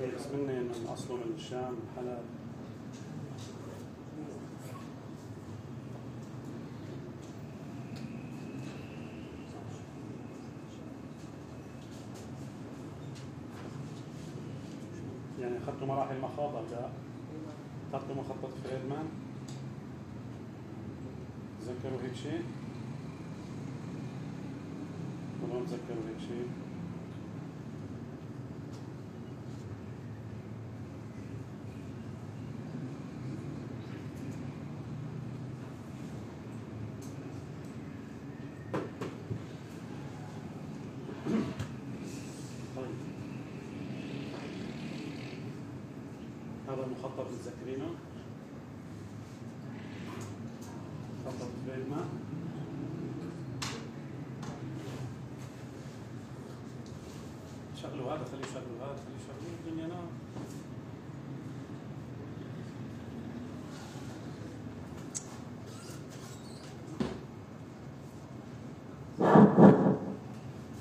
إيه، بس من اصله من الشام حلب يعني أخذتوا مراحل مخاض لا اخذتوا مخطط فريدمان تذكروا هيك شيء؟ والله تذكروا هيك شيء؟ مخطط متذكرينه مخطط فريدمان شغلوا هذا خليه يشغلوا هذا خليه يشغلوا الدنيا نار.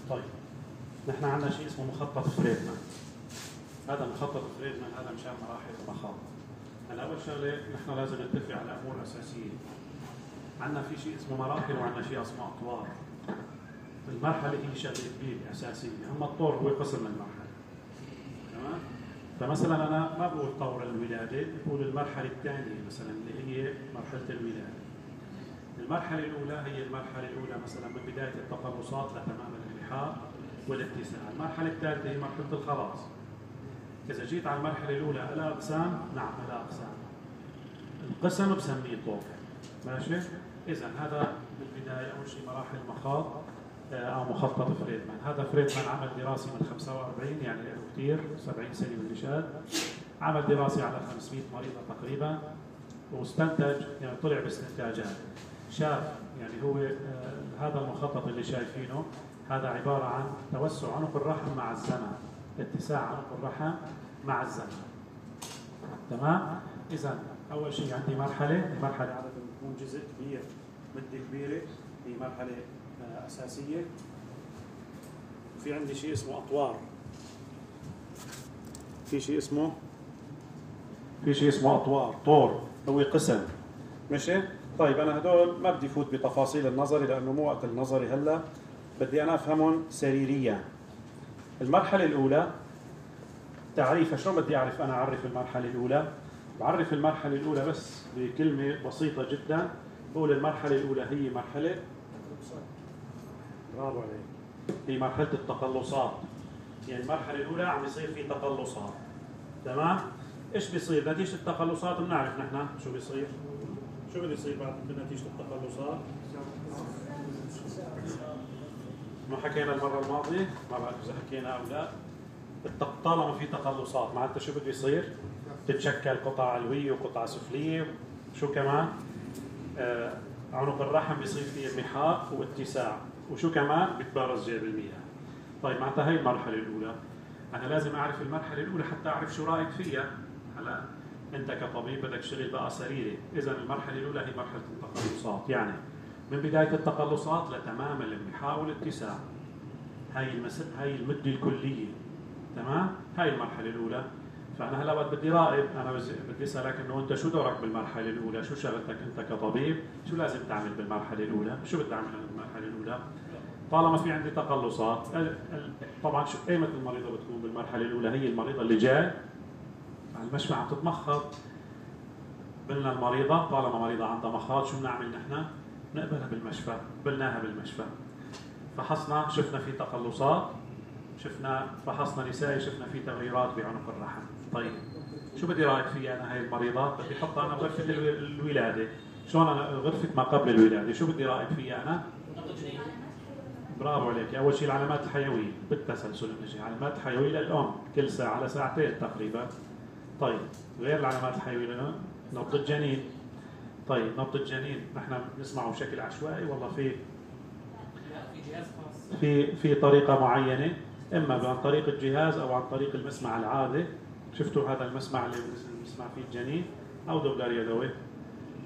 طيب نحن عندنا شيء اسمه مخطط فريدمان هذا مخطط فريدمان هذا مشان مراحل المخاض هلا اول شغلة نحن لازم نتفق على أمور أساسية. عندنا في شيء اسمه مراحل وعندنا شيء اسمه أطوار. المرحلة هي شغلة كبيرة أساسية. أما الطور هو قسم من المرحلة. تمام؟ فمثلا أنا ما بقول طور الولاده بقول المرحلة الثانية مثلا اللي هي مرحلة الولاده المرحلة الأولى هي المرحلة الأولى مثلا من بداية التقلصات لتمام الالحاق والاتساع المرحلة الثالثة هي مرحلة الخلاص. إذا جيت على المرحلة الأولى ألا أقسام؟ نعم ألا أقسام. القسم بسميه طور ماشي؟ إذا هذا بالبداية أول شيء مراحل المخاض آه، أو مخطط فريدمان. هذا فريدمان عمل دراسي من 45 يعني له كثير 70 سنة من الإشاد عمل دراسي على 500 مريضة تقريبا واستنتج يعني طلع باستنتاجات. شاف يعني هو آه هذا المخطط اللي شايفينه هذا عبارة عن توسع عنق الرحم مع الزمن. اتساع عنق الرحم مع الزمن. تمام؟ اذا أول شيء عندي مرحلة مرحلة. عاده بتكون جزء كبير مدة كبيرة هي مرحلة آه، أساسية. في عندي شيء اسمه أطوار. في شيء اسمه؟ في شيء اسمه أطوار طور هو قسم. ماشي؟ طيب أنا هدول ما بدي فوت بتفاصيل النظري لأنه مو وقت النظري هلأ. بدي أنا أفهمهم سريريا. المرحلة الأولى تعريفها شلون بدي أعرف أنا أعرف المرحلة الأولى؟ بعرف المرحلة الأولى بس بكلمة بسيطة جدا. بقول المرحله الأولى هي مرحلة برافو عليك. هي مرحلة التقلصات. يعني المرحلة الأولى عم يصير في تقلصات. تمام؟ إيش بيصير؟ نتيجة التقلصات بنعرف نحن شو بيصير. شو بده يصير بعد بنتيجه التقلصات؟ ما حكينا المرة الماضية ما بعرف إذا حكينا أو لا طالما في تقلصات معناتها شو بده يصير؟ تتشكل قطع علوية وقطع سفلية شو كمان؟ آه عنق الرحم بيصير فيه انمحاق واتساع وشو كمان؟ بتبارز جيب المياه طيب معناتها هي المرحلة الأولى أنا لازم أعرف المرحلة الأولى حتى أعرف شو رأيك فيها هلا أنت كطبيب بدك تشتغل بقى سريري اذا المرحلة الأولى هي مرحلة التقلصات يعني من بداية التقلصات لتمام الانمحاء والاتساع هاي المس... هاي المدة الكلية تمام؟ هاي المرحلة الأولى. فأنا هلا بدي راقب أنا بدي أسألك إنه أنت شو دورك بالمرحلة الأولى؟ شو شغلتك أنت كطبيب؟ شو لازم تعمل بالمرحلة الأولى؟ شو بدي اعمل بالمرحله الأولى؟ طالما في عندي تقلصات طبعا شو ايمت المريضة بتكون بالمرحلة الأولى؟ هي المريضة اللي جاي على المشفى عم تتمخض. قلنا المريضة طالما مريضة عندها مخاض شو بنعمل نحن؟ نقبلها بالمشفى قبلناها بالمشفى. فحصنا شفنا في تقلصات شفنا فحصنا نسائي شفنا في تغيرات بعنق الرحم. طيب شو بدي رأيك فيها أنا هاي المريضه بدي احطها أنا بغرفه الولادة. شلون أنا غرفة ما قبل الولادة؟ شو بدي رأيك فيها أنا؟ برافو عليك. أول شيء العلامات الحيوية. بالتسلسل بنجي. علامات حيوية للأم. كل ساعة على ساعتين تقريبا. طيب غير العلامات الحيوية نبض الجنين. طيب نبض الجنين. نحن بنسمعه بشكل عشوائي. والله في في في طريقة معينة إما عن طريق الجهاز أو عن طريق المسمع العادي. شفتوا هذا المسمع اللي بنسمع فيه الجنين؟ أو دولار يدوي.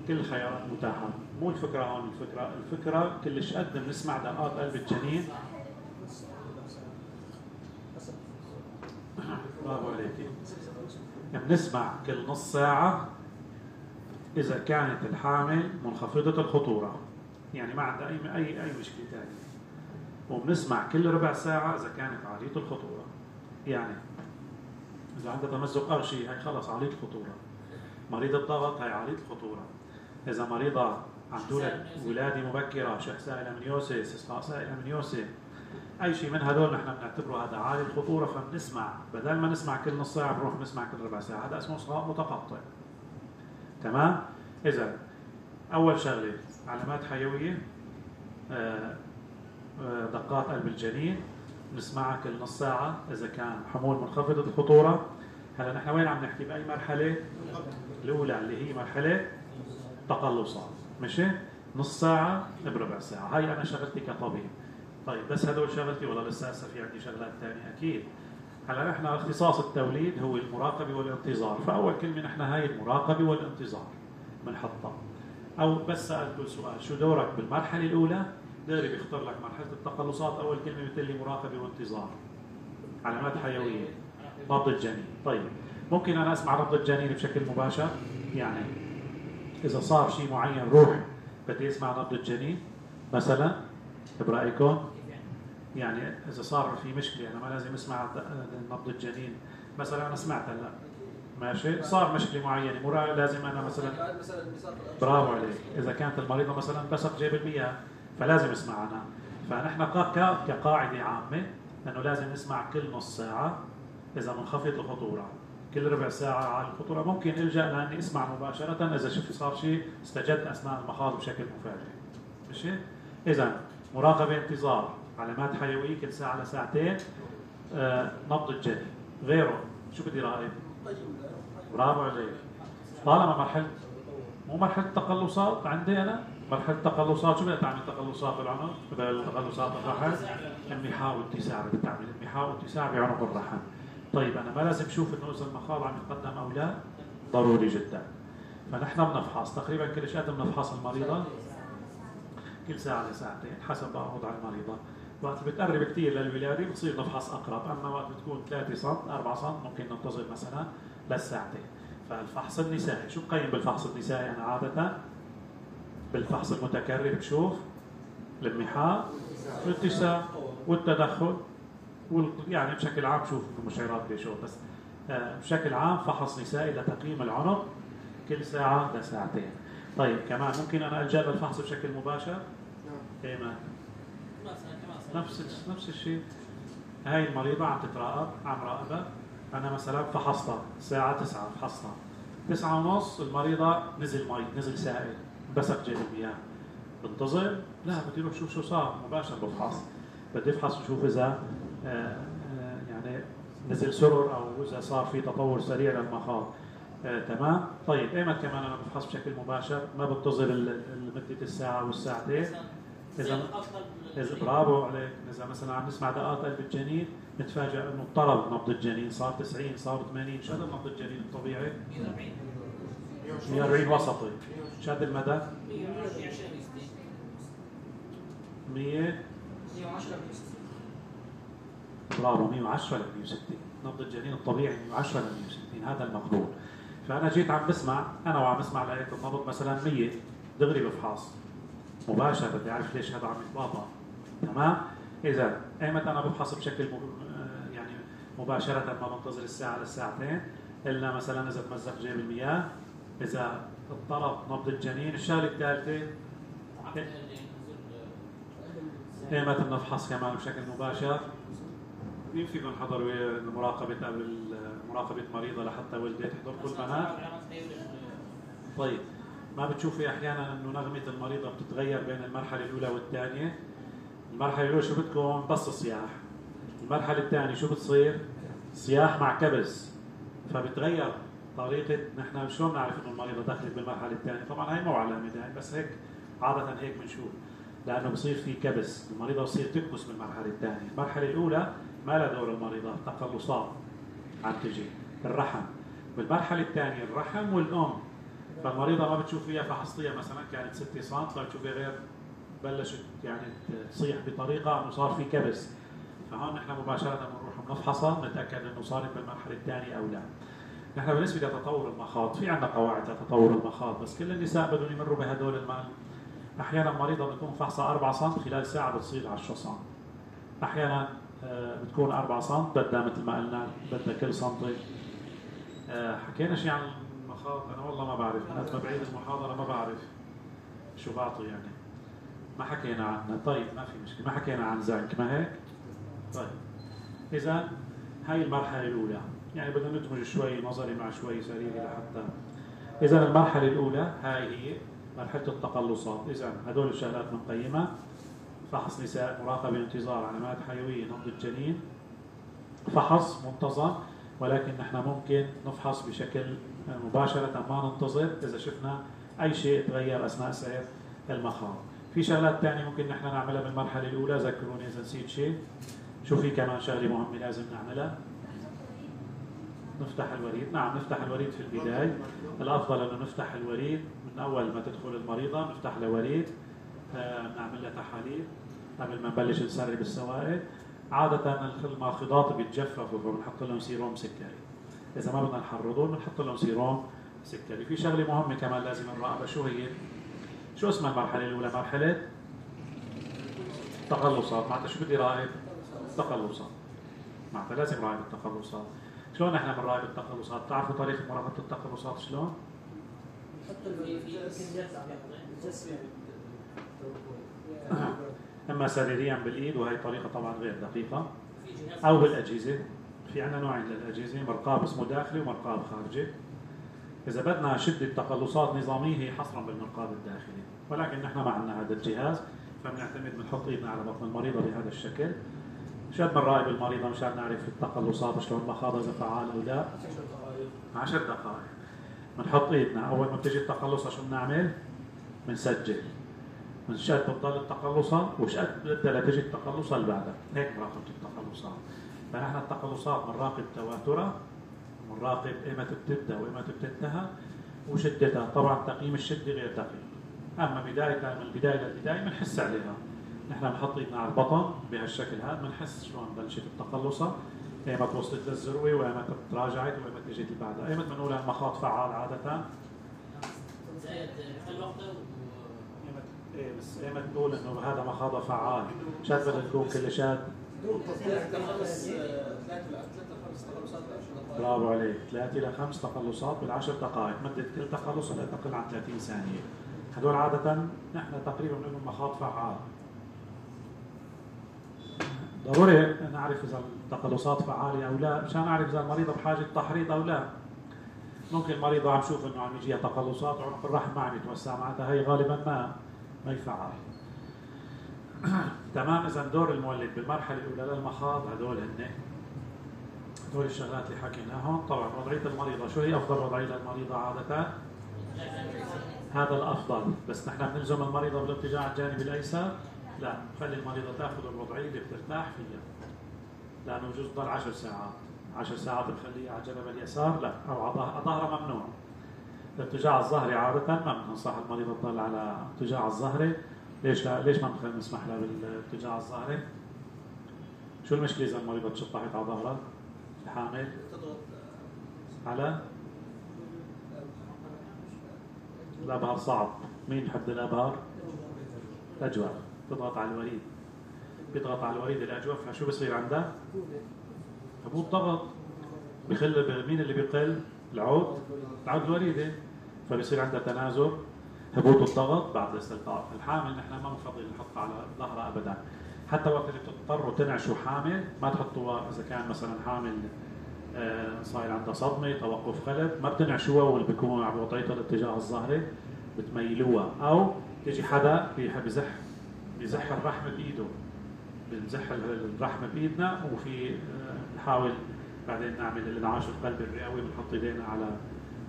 كل الخيارات متاحة. مو الفكرة هون الفكرة الفكرة كلش قد بنسمع دقات قلب الجنين. برافو عليك بنسمع كل نص ساعة. إذا كانت الحامل منخفضة الخطورة. يعني ما عندها أي أي أي مشكلة ثانية وبنسمع كل ربع ساعة إذا كانت عالية الخطورة. يعني إذا عندها تمزق أغشي هي خلص عالية الخطورة. مريض الضغط هي عالية الخطورة. إذا مريضة عم تولد ولادة مبكرة شخصاء الأمنيوسيس استعصاء الأمنيوسيس أي شيء من هذول نحن بنعتبره هذا عالي الخطورة فبنسمع. بدل ما نسمع كل نص ساعة بنروح نسمع كل ربع ساعة. هذا اسمه صغاء متقطع. تمام؟ إذا أول شغلة علامات حيوية آه، آه، دقات قلب الجنين نسمعها كل نص ساعة إذا كان حمول منخفضة الخطورة. هلا نحن وين عم نحكي؟ بأي مرحلة؟ الأولى اللي هي مرحلة تقلصات ماشي؟ نص ساعة بربع ساعة. هاي أنا شغلتي كطبيب. طيب بس هدول شغلتي ولا لسه هسه في عندي شغلات ثانية أكيد. هلا نحن اختصاص التوليد هو المراقبة والانتظار. فأول كلمة نحن هاي المراقبة والانتظار بنحطها. أو بس سالته سؤال شو دورك بالمرحلة الأولى؟ داري بيختار لك مرحلة التقلصات. أول كلمة مثل لي مراقبة وانتظار. علامات حيوية. نبض الجنين. طيب ممكن أنا أسمع نبض الجنين بشكل مباشر؟ يعني إذا صار شيء معين روح بدي أسمع نبض الجنين. مثلا برأيكم؟ يعني إذا صار في مشكلة أنا ما لازم أسمع نبض الجنين مثلا أنا سمعت هلأ ماشي؟ صار مشكلة معينة مرا لازم أنا مثلا برافو عليك. إذا كانت المريضة مثلا بسط جيب المياه فلازم أسمع أنا. فنحن كقاعدة عامة إنه لازم نسمع كل نص ساعة إذا منخفض الخطورة. كل ربع ساعة على الخطورة. ممكن إلجأ لأني أسمع مباشرة إذا شفت صار شيء استجد أثناء المخاض بشكل مفاجئ. ماشي؟ اذا مراقبة انتظار. علامات حيوية كل ساعة لساعتين آه، نبض الجنين غيره. شو بدي رأيك؟ برافو عليك. طالما مرحلة مو مرحلة تقلصات عندي أنا؟ مرحلة تقلصات. شو بدها تعمل تقلصات بالعنق؟ بدها تقلصات الرحم. انمحاء واتساع بدها تعمل. انمحاء واتساع بعنق الرحم. طيب أنا ما لازم أشوف إنه إذا المخاض عم يتقدم أو لا. ضروري جدا. فنحن بنفحص. تقريبا كل شيء بنفحص المريضة. كل ساعة لساعتين حسب وضع المريضة. وقت بتقرب كثير للولادة بتصير نفحص أقرب. أما وقت بتكون 3 سم 4 سم ممكن ننتظر مثلا للساعتين. فالفحص النسائي شو بقيم بالفحص النسائي؟ أنا عادة بالفحص المتكرر بشوف الانمحاء والاتساع والتدخل يعني بشكل عام بشوف المشعرات بشوف بس آه، بشكل عام فحص نسائي لتقييم العنق كل ساعة لساعتين. طيب كمان ممكن أنا الجا للفحص بشكل مباشر؟ نعم. كمان نفس نفس الشيء. هاي المريضة عم تتراقب عم راقبة. أنا مثلا فحصتها الساعة 9 فحصتها. 9 ونص المريضة نزل مي نزل سائل. بسق جيب المياه بنتظر. لا بدي أروح شوف شو صار. مباشر بفحص. بدي افحص أشوف إذا آه، آه، يعني نزل سرر أو إذا صار في تطور سريع للمخاض آه، تمام؟ طيب إيمت كمان أنا بفحص بشكل مباشر. ما بنتظر مدة الساعة والساعتين. إذا إذا برافو عليك. إذا مثلا عم نسمع دقات قلب الجنين نتفاجئ إنه اضطرب نبض الجنين. صار 90 صار 80 شو هذا نبض الجنين الطبيعي. 140 وسطي. شو هذا المدى. 100 برافو 110 ل 160 نبض الجنين الطبيعي 110 ل 160 هذا المقبول. فأنا جيت عم بسمع أنا وعم بسمع لقيت النبض مثلا 100 دغري بفحص. مباشر بدي اعرف ليش هذا عم يتواطى تمام؟ إذا ايمتى أنا بفحص بشكل يعني مباشرة ما بنتظر الساعة للساعتين إلا مثلا إذا تمزق جيب المياه إذا اضطرب نبض الجنين الشغلة الثالثة ايمتى بنفحص كمان بشكل مباشر. مين فيكم حضروا مراقبة قبل مراقبة مريضة لحتى ولدت حضرتوا البنات؟ طيب. ما بتشوفي أحيانا إنه نغمة المريضة بتتغير بين المرحلة الأولى والثانية؟ المرحلة الأولى شو بتكون؟ بس صياح. المرحلة الثانية شو بتصير؟ صياح مع كبس. فبتغير طريقة نحن شلون بنعرف إنه المريضة دخلت بالمرحلة الثانية؟ طبعا هي مو علامة دائما بس هيك عادة هيك بنشوف. لأنه بصير في كبس، المريضة بصير تكبس بالمرحلة الثانية، المرحلة الأولى ما لها دور المريضة تقلصات عم تجي الرحم بالمرحلة الثانية الرحم والأم فالمريضة ما بتشوف فيها فحصتيها مثلا كانت 6 سم فبتشوفيها غير؟ بلشت يعني تصيح بطريقة انه صار في كبس. فهون نحن مباشرة بنروح بنفحصها نتأكد إنه صارت بالمرحله الثانية أو لا. نحن بالنسبة لتطور المخاض في عندنا قواعد لتطور المخاض بس كل النساء بدهم يمروا بهدول المال. أحيانا مريضة بتكون فحصها 4 سم خلال ساعة بتصير 10 سم أحيانا آه، بتكون 4 سم بدها مثل ما قلنا بدها كل سنتي آه، حكينا شيء عن المخاض أنا والله ما بعرف. أنا ما بعيد المحاضرة ما بعرف شو بعطي يعني. ما حكينا عنها طيب ما في مشكلة. ما حكينا عن زنك ما هيك؟ طيب. إذا هاي المرحلة الأولى. يعني بدنا ندمج شوي نظري مع شوي سريري لحتى. إذا المرحلة الأولى هاي هي مرحلة التقلصات. إذا هدول الشغلات بنقيمها فحص نساء مراقبة انتظار علامات حيوية نبض الجنين. فحص منتظم ولكن نحن ممكن نفحص بشكل مباشرة ما ننتظر إذا شفنا أي شيء تغير أثناء سير المخاض. في شغلات ثانية ممكن نحن نعملها بالمرحلة الأولى ذكروني إذا نسيت شيء. شو في كمان شغلة مهمة لازم نعملها. نفتح الوريد. نعم نفتح الوريد في البداية. الأفضل أنه نفتح الوريد من أول ما تدخل المريضة. نفتح لها وريد آه، نعمل لها تحاليل. قبل ما نبلش نسرب السوائل. عادة الماخضات بيتجففوا فبنحط لهم سيروم سكري إذا ما بدنا نحرضهم بنحط لهم سيروم سكري في شغلة مهمة كمان لازم نراقبها شو هي؟ شو اسمها المرحلة الأولى؟ مرحلة تقلصات معناتها شو بدي راقب؟ تقلصات معناتها لازم راقب التقلصات شلون إحنا بنراقب التقلصات؟ بتعرفوا طريقة مراقبة التقلصات شلون؟ إما سريريا بالإيد وهي طريقة طبعا غير دقيقة. أو بالأجهزة. في عندنا نوعين للأجهزة مرقاب اسمه داخلي ومرقاب خارجي إذا بدنا نشد تقلصات نظامية هي حصرا بالمرقاب الداخلي. ولكن نحن ما عندنا هذا الجهاز فبنعتمد بنحط ايدنا على بطن المريضة بهذا الشكل. مشان بنراقب المريضة مشان نعرف التقلصات شلون المخاض إذا فعال أو لا. 10 دقائق. بنحط إيدنا. أول ما بتجي التقلصة شو بنعمل؟ بنسجل. من شد بتضل التقلصات وش بدها لتجي التقلصة اللي بعدها هيك مراقبة التقلصات فنحن التقلصات بنراقب تواترها بنراقب ايمتى بتبدا وايمتى بتنتهى وشدتها. طبعا تقييم الشدة غير دقيق. أما بدايه من البدايه للبداية بنحس عليها. نحن بنحط إيدنا على البطن بهالشكل هذا بنحس شلون بلشت التقلصه ايمت وصلت للذروه وايمت تراجعت وايمت اجت اللي بعدها ايمت بنقول المخاط فعال عادة. بس ايمت تقول إنه هذا مخاض فعال؟ شاد بدها تكون كل شاد برافو عليك. ثلاثة إلى خمس تقلصات بالعشر دقائق. مدة كل تقلص لا تقل عن 30 ثانية. هذول عادة نحن تقريبا بنقول مخاض فعال. ضروري نعرف إذا التقلصات فعالة أو لا. مشان نعرف إذا المريضه بحاجة تحريض أو لا. ممكن المريضه عم شوف إنه عم يجيها تقلصات وعنق الرحم ما عم يتوسع معناتها هي غالبا ما. ما يفعل تمام اذا دور المولد بالمرحلة الأولى للمخاض هدول هن. هدول الشغلات اللي حكيناهم. طبعا وضعية المريضة شو هي أفضل وضعية للمريضه عادة؟ هذا الأفضل. بس نحن بنلزم المريضة بالاتجاه الجانبي الأيسر؟ لا. خلي المريضة تأخذ الوضعية اللي بترتاح فيها. لأنه بجوز تضل 10 ساعات. 10 ساعات بخليها على جنب اليسار؟ لا. أو على ظهرها ممنوع. الاتجاه الظهري عادة ما بننصح المريضة تضل على اتجاه الظهري ليش لا ليش ما بنسمح لها بالاتجاه الظهري؟ شو المشكلة إذا المريضة تشطحت على ظهرها؟ الحامل على الأبهر صعب مين حد الأبهر؟ الأجواء تضغط على الوريد بيضغط على الوريد الاجوف فشو بصير عندها؟ هبوط ضغط بخل مين اللي بيقل؟ العود. العود الوريدي فبصير عندها تنازل. هبوط الضغط بعد الاستلقاء. الحامل نحن ما بنفضل نحطها على ظهرها ابدا. حتى وقت اللي بتضطروا تنعشوا حامل ما تحطوها إذا كان مثلا حامل آه، صاير عندها صدمة توقف خلف ما بتنعشوها واللي بيكون على وضعيتها الاتجاه الظهري بتميلوها أو تيجي حدا بيزح بزح الرحم بإيده. بنزح الرحم بإيدنا وفي آه، نحاول بعدين نعمل الانعاش القلبي الرئوي بنحط إيدينا على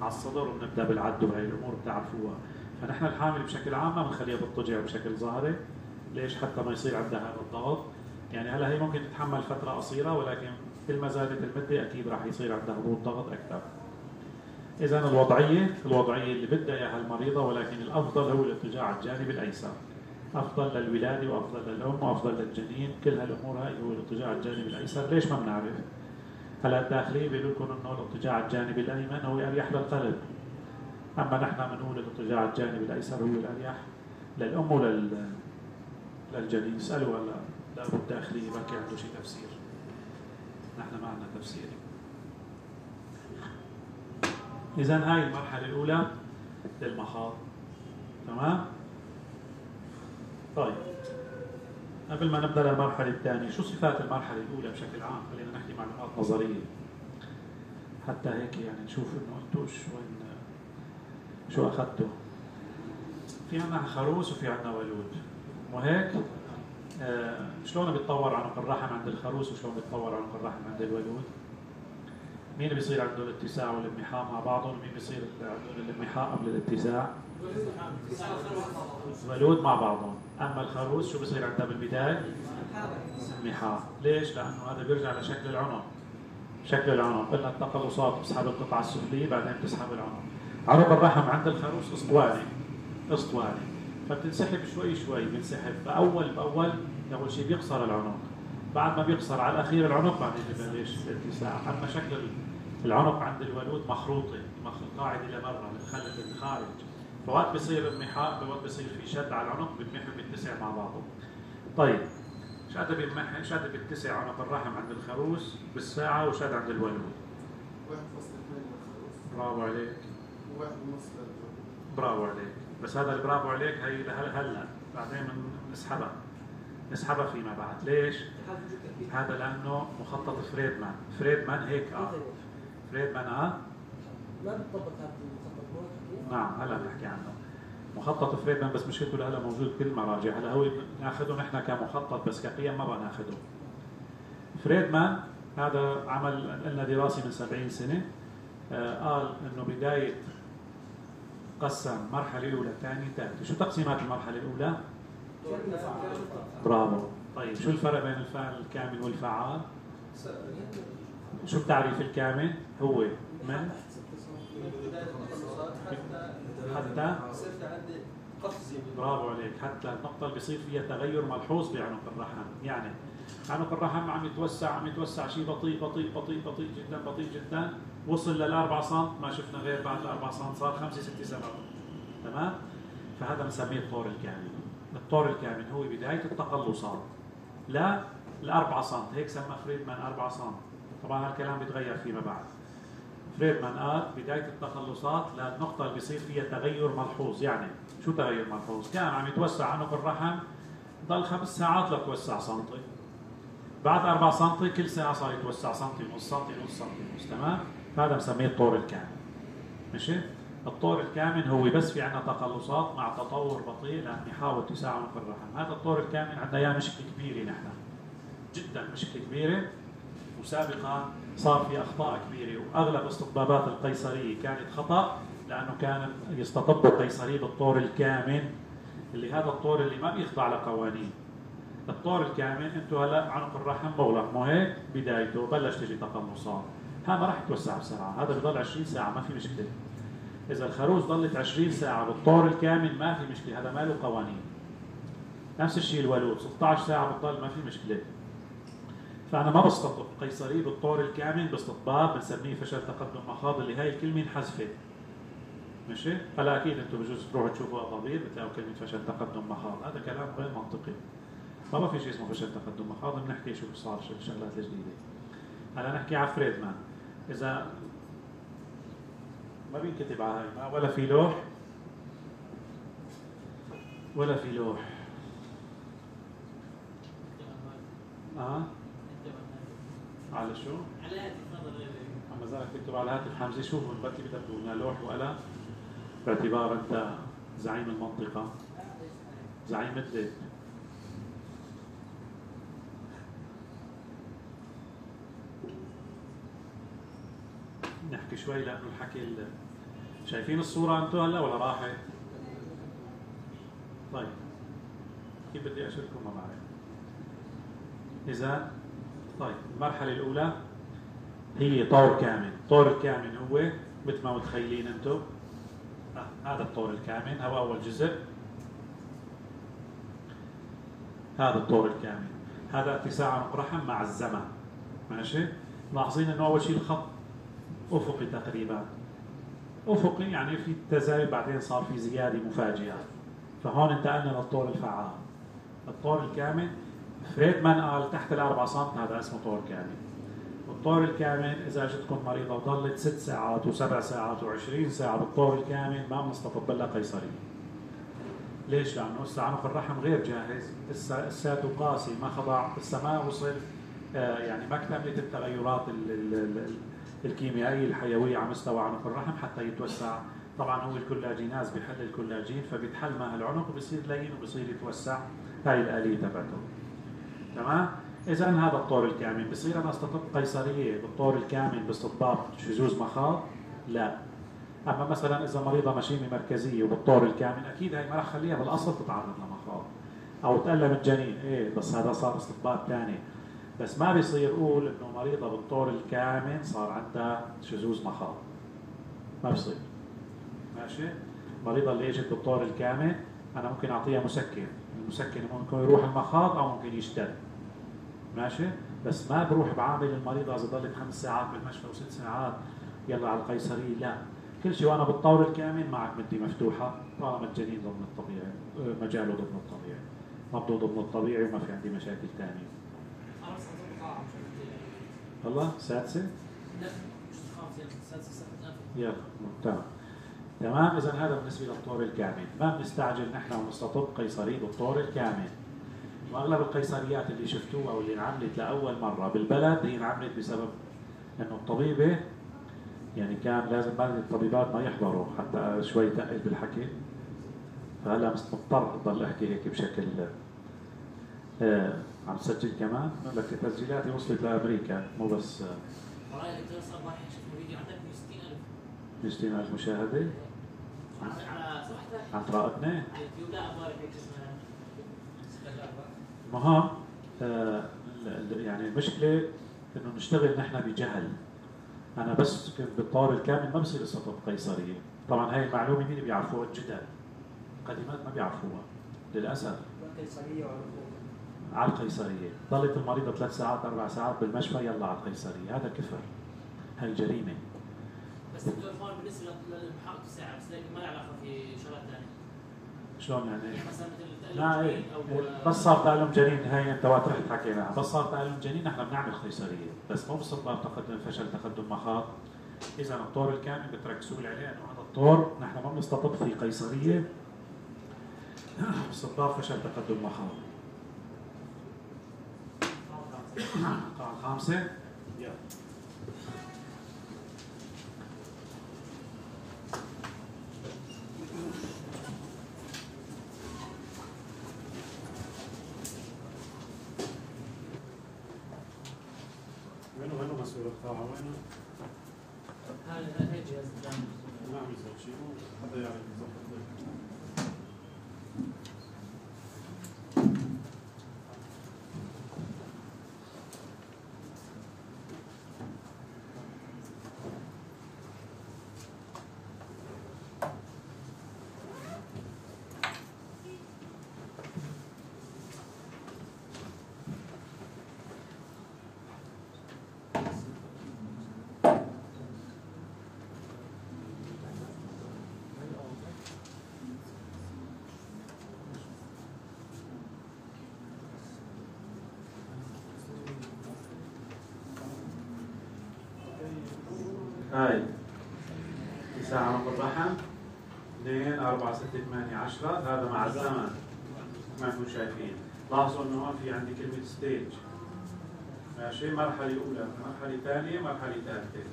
على الصدر وبنبدا بالعد وهي الأمور بتعرفوها. فنحن الحامل بشكل عام ما بنخليها تضطجع بشكل ظاهري. ليش؟ حتى ما يصير عندها هذا الضغط. يعني هلا هي ممكن تتحمل فترة قصيرة ولكن كل ما زادت المدة أكيد راح يصير عندها هبوط ضغط أكثر. إذا الوضعيه الوضعية اللي بدها إياها المريضة ولكن الأفضل هو الاتجاه على الجانب الأيسر. أفضل للولادة وأفضل للأم وأفضل للجنين. كل هالأمور هاي هو الاضطجاع الجانبي الأيسر. ليش ما بنعرف؟ هلا الداخليه بيقول لكم انه الاضطجاع الجانبي الأيمن هو اريح للقلب. أما نحن بنقول الاضطجاع الجانبي الأيسر هو الاريح للأم ولل للجنين اسالوا هلا لابو الداخليه ما كان عنده شيء تفسير. نحن ما عندنا تفسير. اذا هاي المرحلة الأولى للمخاض. تمام؟ طيب. قبل ما نبدأ للمرحلة الثانية شو صفات المرحلة الأولى بشكل عام؟ خلينا نحكي معلومات نظرية. حتى هيك يعني نشوف إنه أنتم شو شو أخذتوا. في عندنا خروس وفي عندنا ولود. وهيك آه شلون بيتطور عنق الرحم عند الخروس وشلون بيتطور عنق الرحم عند الولود؟ مين بيصير عنده الاتساع والانمحاء مع بعضهم؟ ومين بيصير عنده الانمحاء قبل الاتساع؟ الولود مع بعضهم. أما الخروس شو بصير عندها بالبداية؟ انمحاء ليش؟ لأنه هذا بيرجع لشكل العنق. شكل العنق. قلنا التقلصات بتسحب القطعة السفلية بعدين بتسحب العنق. عنق الرحم عند الخروس اسطواني. اسطواني. فبتنسحب شوي شوي بنسحب. فأول بأول أول شيء بيقصر العنق. بعد ما بيقصر على الأخير العنق بعدين ببلش الاتساع أما شكل العنق عند الولود مخروطة قاعدة لبرا للخلف للخارج فوقت بصير انمحاء بوقت بصير في شد على العنق بتمح بيتسع مع بعضه. طيب شد بينمح شد بيتسع عنق الرحم عند الخروس بالساعة وشد عند الولود واحد فاصل اثنين للخروس برافو عليك. برافو عليك. بس هذا برافو عليك هي هلا بعدين نسحبها. نسحبها فيما بعد. ليش؟ هذا لأنه مخطط فريدمان. فريدمان هيك آه فريدمان آه ما بتطبق هذا. نعم هلا بنحكي عنه. مخطط فريدمان بس مشكلته هلا موجود كل المراجع هلا هو ناخذه نحن كمخطط بس كقيم ما بناخذه فريدمان هذا عمل لنا دراسة من 70 سنة. آه قال إنه بداية قسم مرحلة أولى ثانية ثالثه شو تقسيمات المرحلة الأولى؟ برافو. طيب شو الفرق بين الفاعل الكامل والفعال؟ شو التعريف الكامل؟ هو من؟ حتى برافو عليك. حتى النقطة اللي بيصير فيها تغير ملحوظ بعنق الرحم. يعني عنق الرحم عم يتوسع عم يتوسع شيء بطيء بطيء بطيء بطيء جدا بطيء جدا. وصل للأربع سم ما شفنا غير بعد الأربع سم صار خمسة ستة سبعة. تمام؟ فهذا بنسميه الطور الكامل. الطور الكامل هو بداية التقلصات لا الأربعة سم هيك سمى فريدمان أربعة سم طبعا هالكلام بيتغير فيما بعد. فريدمان قال بداية التخلصات للنقطة اللي بيصير فيها تغير ملحوظ يعني شو تغير ملحوظ؟ كان عم يتوسع عنق الرحم ضل خمس ساعات لتوسع سنتي بعد أربع سنتي كل ساعة صار يتوسع سنتي ونص سنتي ونص سنتي ونص تمام؟ هذا بنسميه الطور الكامل ماشي؟ الطور الكامل هو بس في عندنا تقلصات مع تطور بطيء لانحاء واتساع عنق الرحم، هذا الطور الكامل عندنا إياه مشكلة كبيرة نحن جدا مشكلة كبيرة وسابقا صار في أخطاء كبيرة وأغلب استطبابات القيصرية كانت خطأ لأنه كان يستطب القيصري بالطور الكامل اللي هذا الطور اللي ما بيخضع لقوانين. الطور الكامل أنتم هلا عنق الرحم مغلق مو هيك؟ بدايته بلش تجي تقلصات هذا ما راح يتوسع بسرعة هذا بضل 20 ساعة ما في مشكلة. إذا الخروج ضلت 20 ساعة بالطور الكامل ما في مشكلة هذا ما له قوانين. نفس الشيء الولود 16 ساعة بتضل ما في مشكلة. فأنا ما بستطب قيصري بالطور الكامل باستطباب بنسميه فشل تقدم مخاض اللي هاي الكلمة انحذفت ماشي؟ هلا أكيد أنتم بجوز تروحوا تشوفوا اطابيل بتلاقوا كلمة فشل تقدم مخاض. هذا كلام غير منطقي. ما في شيء اسمه فشل تقدم مخاض بنحكي شو صار شو الشغلات الجديده هلا نحكي على فريدمان. إذا ما بينكتب على هاي ولا في لوح. ولا في لوح. آه؟ على شو؟ على الهاتف اما زالك تكتب على الهاتف حمزه شوف بلكي بدك تقول لوح وقلم باعتبار أنت زعيم المنطقة. زعيم الدين. نحكي شوي لأنه الحكي شايفين الصورة أنتم هلا ولا راحت؟ طيب. كيف بدي أشرككم؟ ما بعرف. إذا طيب المرحلة الأولى هي طور كامل، الطور الكامل هو مثل ما متخيلين أنتم. آه هذا الطور الكامل هو أول جزء. هذا الطور الكامل. هذا اتساع رحم مع الزمن ماشي؟ لاحظين إنه أول شيء الخط أفقي تقريبا. أفقي يعني في تزايد بعدين صار في زيادة مفاجئة. فهون انتقلنا للطور الفعال. الطور الكامل فريدمان قال تحت الأربع سم هذا اسمه طور كامل. الطور الكامل إذا اجتكم مريضة وضلت ست ساعات وسبع ساعات وعشرين ساعة بالطور الكامل ما بنستطب لها قيصرية ليش؟ لأنه لسه عنق الرحم غير جاهز. لسه لساته قاسي ما خضع. لسه ما وصل آه، يعني ما اكتملت التغيرات الكيميائية الحيوية على مستوى عنق الرحم حتى يتوسع. طبعا هو الكولاجيناز بيحل الكولاجين فبيتحل مع العنق وبصير لين وبصير يتوسع. هاي الآلية تبعته. تمام؟ اذا هذا الطور الكامل بصير أنا أستطب قيصرية بالطور الكامل باستطباب شذوذ مخاض؟ لا. أما مثلا إذا مريضة مشيمة مركزية وبالطور الكامل أكيد هي ما رح خليها بالأصل تتعرض لمخاض أو تألم الجنين إيه بس هذا صار استطباب ثاني بس ما بيصير أقول إنه مريضة بالطور الكامل صار عندها شذوذ مخاض. ما بيصير. ماشي؟ المريضه اللي اجت بالطور الكامل أنا ممكن أعطيها مسكن. المسكن ممكن يروح المخاض أو ممكن يشتد ماشي؟ بس ما بروح بعامل المريضه إذا ضلت خمس ساعات بالمشفى وست ساعات. يلا على القيصرية لا. كل شيء وأنا بالطور الكامل معك مدي مفتوحة طالما الجنين ضمن الطبيعي آه، مجاله ضمن الطبيعي. مبدو ضمن الطبيعي وما في عندي مشاكل ثانية والله سادسة؟ لا خامسه سادسه يلا تمام. تمام اذا هذا بالنسبة للطور الكامل. ما بنستعجل نحن ونستطب قيصرية بالطور الكامل. وأغلب القيصريات اللي شفتوها واللي انعملت لأول مرة بالبلد هي انعملت بسبب إنه الطبيبه يعني كان لازم بعد الطبيبات ما يحضروا حتى شوي تقل بالحكي. فهلا مضطر أضل أحكي هيك بشكل آه عم تسجل كمان. لك تسجيلاتي وصلت لأمريكا مو بس آه 60000 مشاهدة. على صفحتك؟ عن قراءتنا؟ ما آه يعني المشكلة إنه نشتغل نحن بجهل. أنا بس كنت بالطور الكامل ما بصير استطب قيصرية. طبعا هاي المعلومة مين بيعرفوها؟ الجدل. القديمات ما بيعرفوها للأسف. القيصرية على القيصرية. ضلت المريضة ثلاث ساعات أربع ساعات بالمشفى يلا على القيصرية. هذا كفر. هاي جريمة. بس دكتور هون بالنسبة للمحاضرة الساعة بس ما له علاقة في شغلات ثانية شلون يعني؟ لا إيه. بس صار تألم جنين هاي أنت وقت رحت حكيناها بس صار تألم جنين نحن بنعمل قيصرية. بس مو باستطلاع تقدم فشل تقدم مخاض إذا الطور الكامل بتركزوا لي عليه إنه هذا الطور نحن ما بنستطب في قيصرية. باستطلاع فشل تقدم مخاض القاعة الخامسة يلا. مسؤول القاعة وين؟ هذا هذا جهاز ما عم يسوي شيء حتى يعرف هاي. تسعة عمق الرحم 2 4 6 8 10 هذا مع الزمن. ما أنتم شايفين. لاحظوا إنه هون في عندي كلمة ستيج ماشي. مرحلة أولى. مرحلة ثانية مرحلة ثالثة.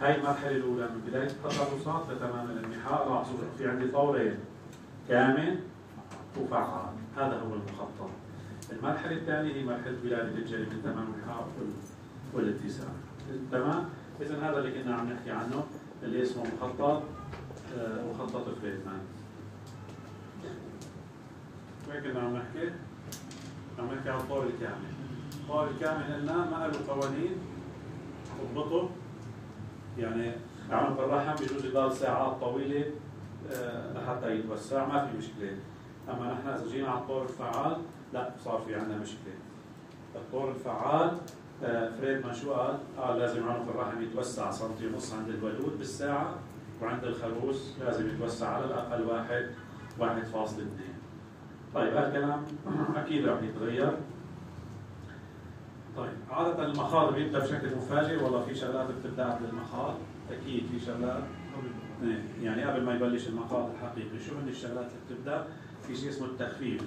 هاي المرحلة الأولى من بداية التخلصات لتمام الانمحاء لاحظوا في عندي طورين. كامل وفعال. هذا هو المخطط. المرحلة الثانية هي مرحلة ولادة من تمام الانمحاء والاتساع تمام؟ اذا هذا اللي كنا عم نحكي عنه اللي اسمه مخطط آه، مخطط فريدمان وين كنا عم نحكي؟ عم نحكي عن الطور الكامل. الطور الكامل قلنا ما له قوانين تضبطه. يعني عنق الرحم بجوز يضل ساعات طويلة آه، لحتى يتوسع. ما في مشكلة. أما نحن إذا جينا على الطور الفعال لا صار في عندنا مشكلة. الطور الفعال فريد ما شو قال؟ قال لازم عنق الرحم يتوسع سنتي ونص عند الولود بالساعة وعند الخروس لازم يتوسع على الأقل واحد 1.2 طيب هالكلام أكيد رح يتغير. طيب عادة المخاض بيبدأ بشكل مفاجئ والله في شغلات بتبدأ قبل المخاض. أكيد في شغلات إيه، يعني قبل ما يبلش المخاض الحقيقي شو من الشغلات اللي بتبدأ؟ في شيء اسمه التخفيف.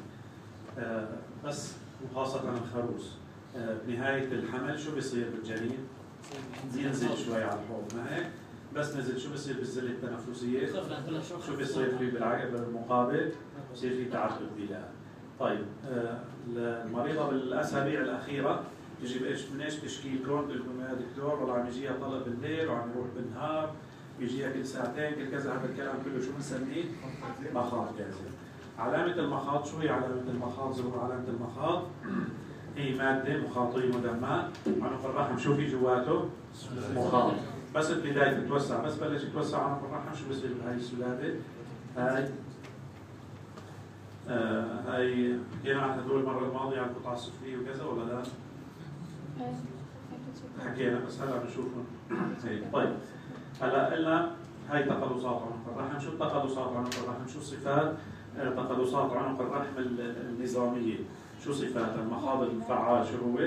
آه بس وخاصة الخروس. آه بنهاية الحمل شو بيصير بالجنين؟ ينزل شوي على الحوض ما هيك؟ بس نزل شو بيصير بالزلة التنفسية؟ شو بيصير في بالمقابل؟ بصير في تعقد بلاء. طيب آه المريضه بالأسابيع الأخيرة تجي بايش من إيش تشكيلكم؟ بتقول لكم يا دكتور والله عم يجيها طلب بالليل وعم يروح بالنهار بيجيها كل ساعتين كل كذا هذا الكلام كله شو بنسميه؟ مخاض جاهزة. علامة المخاض شو هي علامة المخاض؟ زور علامة المخاض هي مادة مخاطية مدماء عنق الرحم شو في جواته؟ مخاط بس البداية تتوسع. بس بلش يتوسع. عنق الرحم شو بصير بهاي السلالة؟ هاي. آه هاي. حكينا عن هدول المرة الماضية عن القطع السفلية وكذا ولا لا؟ حكينا بس هلا بنشوفهم. طيب. هلا قلنا هاي تقلصات عنق الرحم شو التقلصات عنق الرحم شو صفات آه، تقلصات عنق الرحم النظامية. شو صفات المخاض الفعال شو هو؟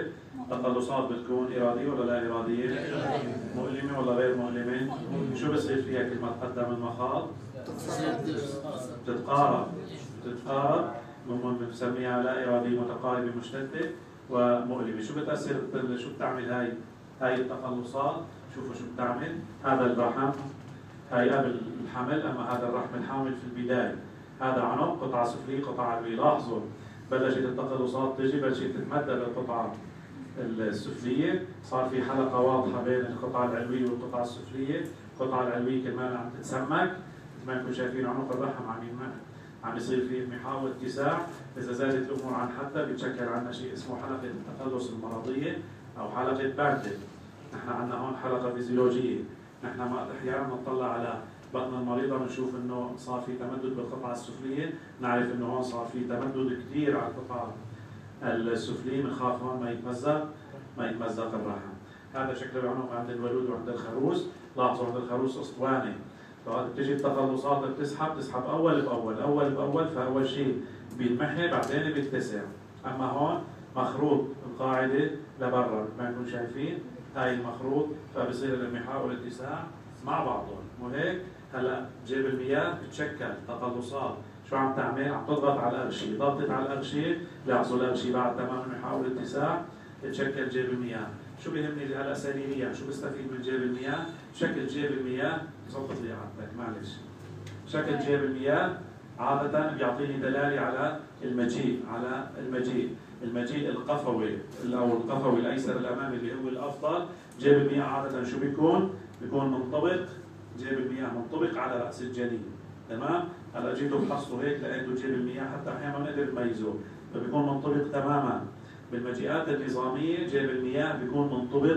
تقلصات بتكون إرادية ولا لا إرادية؟ مؤلمة ولا غير مؤلمة؟ شو بصير فيها كل ما تقدم المخاض؟ بتتقارب بتتقارب بنسميها لا إرادية متقاربة مشتتة ومؤلمة. شو بتأثر؟ شو بتعمل هاي؟ هاي التقلصات. شوفوا شو بتعمل. هذا الرحم. هاي قبل الحمل أما هذا الرحم الحامل في البداية. هذا عنق قطعة سفلية قطعة علوية لاحظوا. بلشت التقلصات تجي بلشت تتمدد القطعة السفلية. صار في حلقة واضحة بين القطعة العلوية والقطعة السفلية. القطعة العلوية كمان عم تتسمك. مثل ما أنتم شايفين عنق الرحم عم عم يصير فيه محاور اتساع. إذا زادت الأمور عن حدها بيتشكل عندنا شيء اسمه حلقة التقلص المرضية أو حلقة باردل نحن عندنا هون حلقة فيزيولوجية. نحن ما إحيانا بنطلع على بطن المريضة بنشوف إنه صار في تمدد بالقطعه السفلية. نعرف إنه هون صار في تمدد كثير على القطعه السفلية. بنخاف هون ما يتمزق ما يتمزق الرحم. هذا شكله العنق عند الولود وعند الخروس. لاحظوا عند الخروس اسطواني بتجي التقلصات بتسحب تسحب أول بأول أول بأول. فاول شيء بينمحي بعدين بيتسع. أما هون مخروط القاعدة لبرا ما أنتم شايفين؟ هاي المخروط. فبصير الانمحاء والاتساع مع بعضهم. وهيك هلا جيب المياه بتشكل تقلصات. شو عم تعمل؟ عم تضغط على الأغشية، ضغطت على الأغشية لاحظوا الأغشية بعد تمام محاولة اتساع تشكل جيب المياه، شو بيهمني هلا سريريا؟ شو بستفيد من جيب المياه؟ شكل جيب المياه. ظبط لي عندك معلش. شكل جيب المياه عادة بيعطيني دلالة على المجيء على المجيء. المجيء القفوي أو القفوي الأيسر الأمامي اللي هو الأفضل. جيب المياه عادة شو بيكون؟ بيكون منطبق. جيب المياه منطبق على رأس الجنين. تمام؟ هلا جيتوا بحصوا هيك لقيتوا جيب المياه حتى أحيانا ما نقدر نميزه. فبيكون منطبق تماما بالمجيئات النظامية جيب المياه بيكون منطبق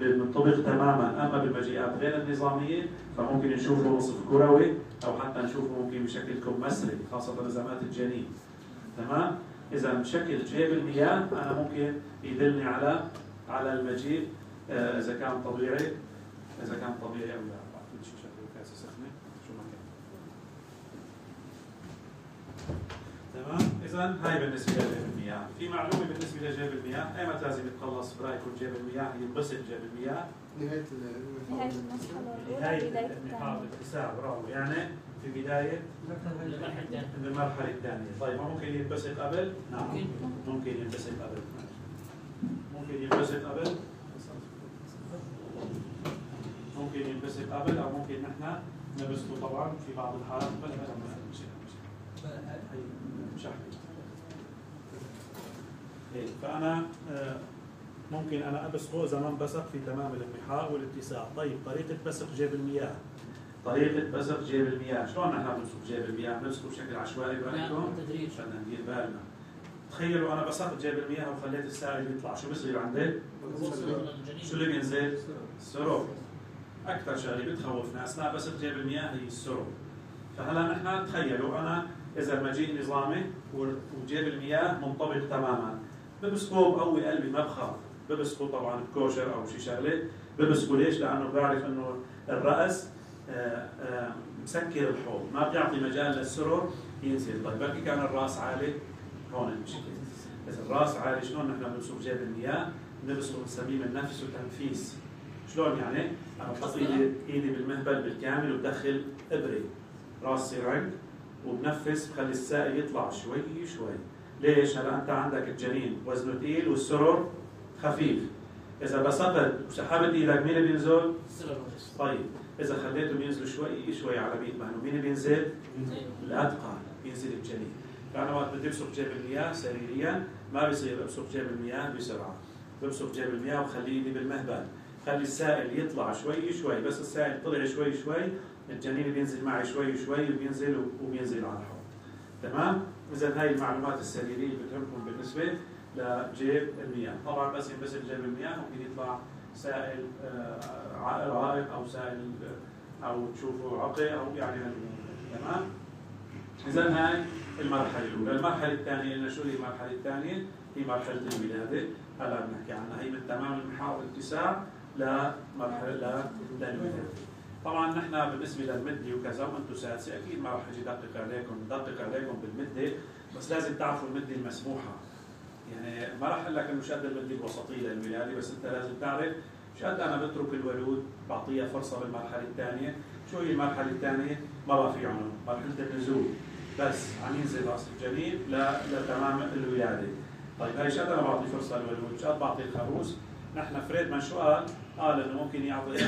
منطبق تماما. أما بالمجيئات غير النظامية فممكن نشوفه نصف كروي أو حتى نشوفه ممكن بشكل كمثري خاصة ازمات الجنين. تمام؟ إذا شكل جيب المياه أنا ممكن يدلني على على المجيء آه، إذا كان طبيعي إذا كان طبيعي أو لا. تمام؟ اذا هاي بالنسبة لجيب المياه في معلومة بالنسبة لجيب المياه. ايمتى لازم يتخلص برايكم جيب المياه؟ ينبسط جيب المياه. نهاية نهاية المرحلة الأولى نهاية بداية المحاضره الثانية. التساع برافو يعني في بداية المرحلة الثانية. طيب ممكن ينبسط قبل؟ نعم. ممكن ينبسط قبل. ممكن ينبسط قبل؟ ممكن ينبسط قبل أو ممكن نحن نبسطه طبعا في بعض الحالات. بس مش إيه، فأنا آه، ممكن أنا ابصقه اذا ما انبسط في تمام الانمحاء والاتساع، طيب طريقة بسق جيب المياه طريقة بسق جيب المياه، شلون نحن بنسق جيب المياه؟ بنسقه بشكل عشوائي برايكم؟ تدريج بدنا ندير بالنا. تخيلوا أنا بسقت جيب المياه وخليت السائل يطلع، شو بصير عندي؟ شو اللي بينزل؟ السرب. أكثر شغلة بتخوفنا أثناء بسق جيب المياه هي السرب. فهلا نحن تخيلوا أنا إذا المجيء نظامي وجيب المياه منطبق تماما. بمسكوه بقوي قلبي ما بخاف بمسكه طبعا بكوشر أو شي شغلة. بمسكه ليش؟ لأنه بعرف إنه الرأس آه، آه، مسكر الحوض. ما بيعطي مجال للسرور ينزل. طيب بلكي كان الرأس عالي هون المشكلة إذا الرأس عالي شلون نحن بنمسك جيب المياه؟ بنلبسه بنسميه من نفسه تنفيس شلون يعني؟ أنا بحط إيدي إيدي بالمهبل بالكامل وبدخل ابره راسي رنج وبنفس بخلي السائل يطلع شوي شوي ليش؟ هلا أنت عندك الجنين وزنه ثقيل والسرور خفيف إذا بسطت وسحبت إيدك مين بينزل؟ طيب إذا خليتهم ينزلوا شوي شوي على بيت مهنه مين بينزل؟ الاتقى بينزل الجنين فانا وقت بدي ابصق جيب المياه سريريا ما بيصير ابصق جيب المياه بسرعة بمسك جيب المياه وخلي ايدي بالمهبل خلي السائل يطلع شوي شوي بس السائل طلع شوي شوي الجنين بينزل معي شوي شوي وبينزل وبينزل على الحوض. تمام؟ إذا هاي المعلومات السريرية اللي بتهمكم بالنسبة لجيب المياه. طبعا بس ينبسط جيب المياه ممكن يطلع سائل آه، رائق أو سائل آه، أو تشوفوا عقي أو يعني تمام؟ اذا هاي المرحلة الأولى. المرحلة الثانية قلنا شو هي المرحلة الثانية؟ هي مرحلة الولادة. هلا بنحكي عنها. هي من تمام المحاور الاتساع لمرحله للولادة. طبعا نحن بالنسبة للمده وكذا وأنتم سادسه أكيد ما راح أجي دقق عليكم دقق عليكم بالمده بس لازم تعرفوا المده المسموحة. يعني ما راح أقول لك إنه شد المده الوسطيه للولاده بس أنت لازم تعرف شد أنا بترك الولود بعطيها فرصة بالمرحلة الثانية. شو هي المرحلة الثانية؟ ما في عنق مرحله النزول بس عم ينزل رأس الجنين لتمام الولاده طيب هاي شد أنا بعطي فرصة للولود شد بعطي الخروس. نحن فريدمان شو قال؟ قال إنه ممكن يعطي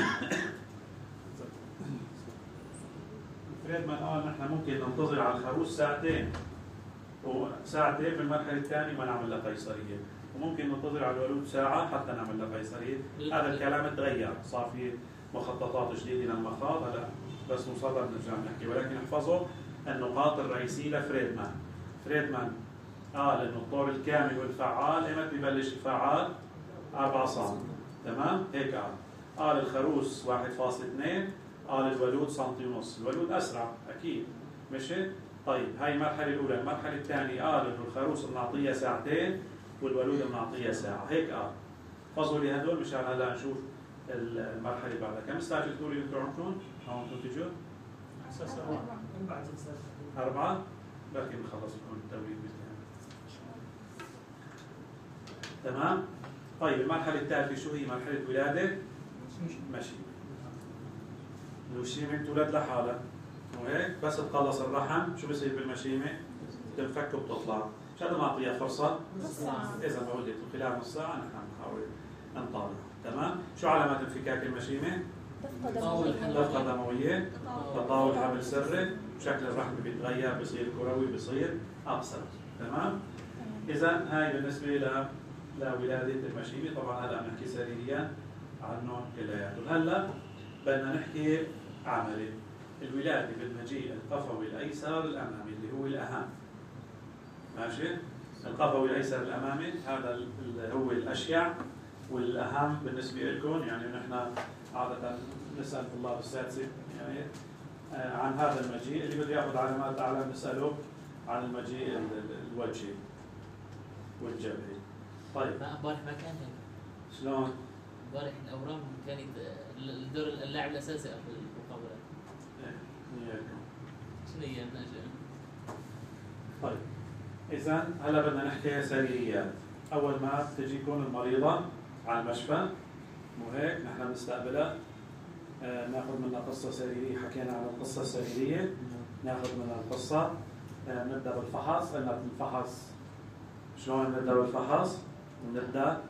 فريدمان قال نحن ممكن ننتظر على الخروس ساعتين. وساعتين بالمرحله الثانية ما نعمل لها قيصرية. وممكن ننتظر على الولود ساعة حتى نعمل لها قيصرية. هذا الكلام تغير. صار في مخططات جديدة للمخاض. هلا بس مصدر نرجع نحكي. ولكن احفظوا النقاط الرئيسية لفريدمان. فريدمان قال إنه الطور الكامل والفعال ايمتى ببلش الفعال؟ 4 سم تمام؟ هيك قال. قال الخروس 1.2 قال الولود سنتي ونص الولود أسرع أكيد مشي؟ طيب هاي المرحلة الأولى المرحلة الثانية قال إنه الخروس بنعطيها ساعتين والولود بنعطيها ساعة هيك قال فصلوا لي هدول مشان هلا نشوف المرحلة اللي بعدها كم ستاج بتقولوا لي أنتم عندكم؟ هون أنتم تجوا؟ أربعة لكن نخلص لكم التمرين تمام؟ طيب المرحلة الثالثة شو هي؟ مرحلة ولادة؟ مشي الوشيمة تولد لحالها وهيك بس تخلص الرحم. شو بصير بالمشيمة؟ تنفك وبتطلع. مشان نعطيها فرصة. إذا ما ولدت خلال نص ساعة نحن نحاول نطالع. تمام؟ شو علامات انفكاك المشيمة؟ دفقة دموية. تطاول. حبل سري. شكل الرحم بيتغير بصير كروي بصير أقصر تمام؟ إذا هاي بالنسبة ل لولادة المشيمة طبعا هلا بنحكي سريريا عنه كلياته هلا بدنا نحكي عملي الولادة بالمجيء القفوي الأيسر الأمامي اللي هو الأهم ماشي؟ القفوي الأيسر الأمامي هذا هو الأشيع والأهم بالنسبة لكم يعني نحن عادة نسأل طلاب السادسة يعني آه، عن هذا المجيء اللي بده ياخذ علامات أعلى بنسأله عن المجيء الوجهي والجبهي. طيب. لا امبارح ما كان هيك شلون؟ امبارح الاورام كانت الدور اللاعب الأساسي طيب. اذا هلا بدنا نحكي سريريات أول ما تجيكم المريضة على المشفى مو هيك؟ نحن بنستقبلها. آه ناخذ منها قصة سريريه حكينا عن القصة السريريه ناخذ منها القصة. آه نبدأ بالفحص. قلنا الفحص شلون نبدأ بالفحص؟ نبدا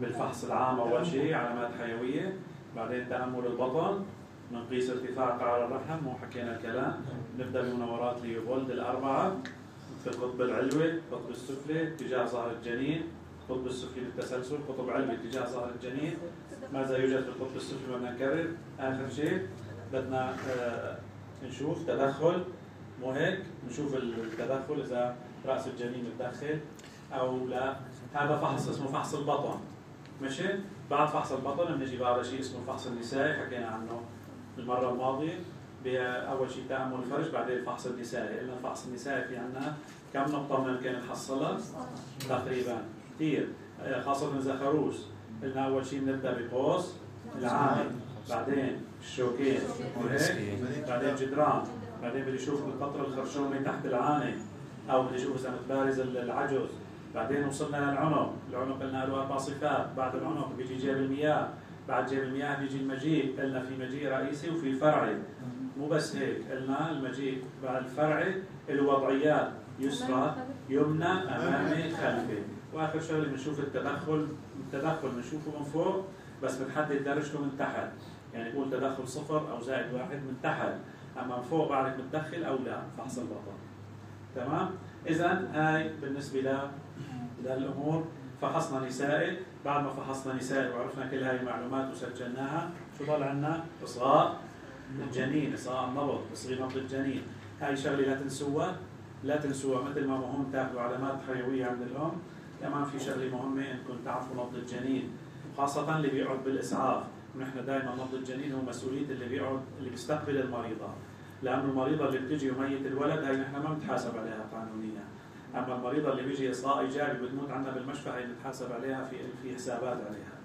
بالفحص العام أول شيء علامات حيوية. بعدين تأمل البطن. نقيس ارتفاع قعر الرحم وحكينا الكلام. نبدأ بمنورات ليوفولد الأربعة. في القطب العلوي القطب السفلي اتجاه ظهر الجنين. القطب السفلي بالتسلسل قطب علوي اتجاه ظهر الجنين. ماذا يوجد في القطب السفلي بدنا نكرر آخر شيء بدنا آه نشوف تدخل. مو هيك؟ نشوف التدخل إذا رأس الجنين متدخل أو لا. هذا فحص اسمه فحص البطن. ماشي؟ بعد فحص البطن بنجي بعد شيء اسمه الفحص النسائي حكينا عنه. المرة الماضية بأول شيء تامل الفرج بعدين الفحص النسائي. قلنا الفحص النسائي في عندنا كم نقطة ممكن نحصلها تقريبا. كثير. خاصة إذا خروج. قلنا أول شيء بنبدا بقوس العامل بعدين الشوكين بعدين جدران. بعدين بدي أشوف القطر الخرشومي تحت العانه أو بدي أشوف إذا متبارز العجز. بعدين وصلنا للعنق. العنق قلنا له أربع صفات. بعد العنق بيجي جيب المياه. بعد جيب المياه بيجي المجيء قلنا في مجيء رئيسي وفي فرعي. مو بس هيك قلنا المجيء بعد الفرعي له وضعيات يسرى يمنى أمامي خلفي. وآخر شغلة بنشوف التدخل التدخل بنشوفه من فوق بس بنحدد درجته من تحت. يعني نقول تدخل صفر أو زائد واحد من تحت. أما من فوق بعرف متدخل أو لا فحص البطن تمام؟ اذا هاي بالنسبة ل للأمور. فحصنا نسائي. بعد ما فحصنا نسائي وعرفنا كل هاي المعلومات وسجلناها شو ضل عندنا اصغاء الجنين اصغاء النبض تصغير نبض الجنين. هاي شغلة لا تنسوها. لا تنسوها. مثل ما مهم تاخذوا علامات حيوية عند الأم كمان في شغلة مهمة إنكم تعرفوا نبض الجنين خاصة اللي بيقعد بالإسعاف. ونحن دائما نبض الجنين هو مسؤولية اللي بيقعد اللي بيستقبل المريضة. لأنه المريضة اللي بتجي وميت الولد هي نحن ما بنتحاسب عليها قانونيا. أما المريضه اللي بيجي اصغاء إيجابي بتموت عندنا بالمشفى هي بنتحاسب عليها في في حسابات عليها.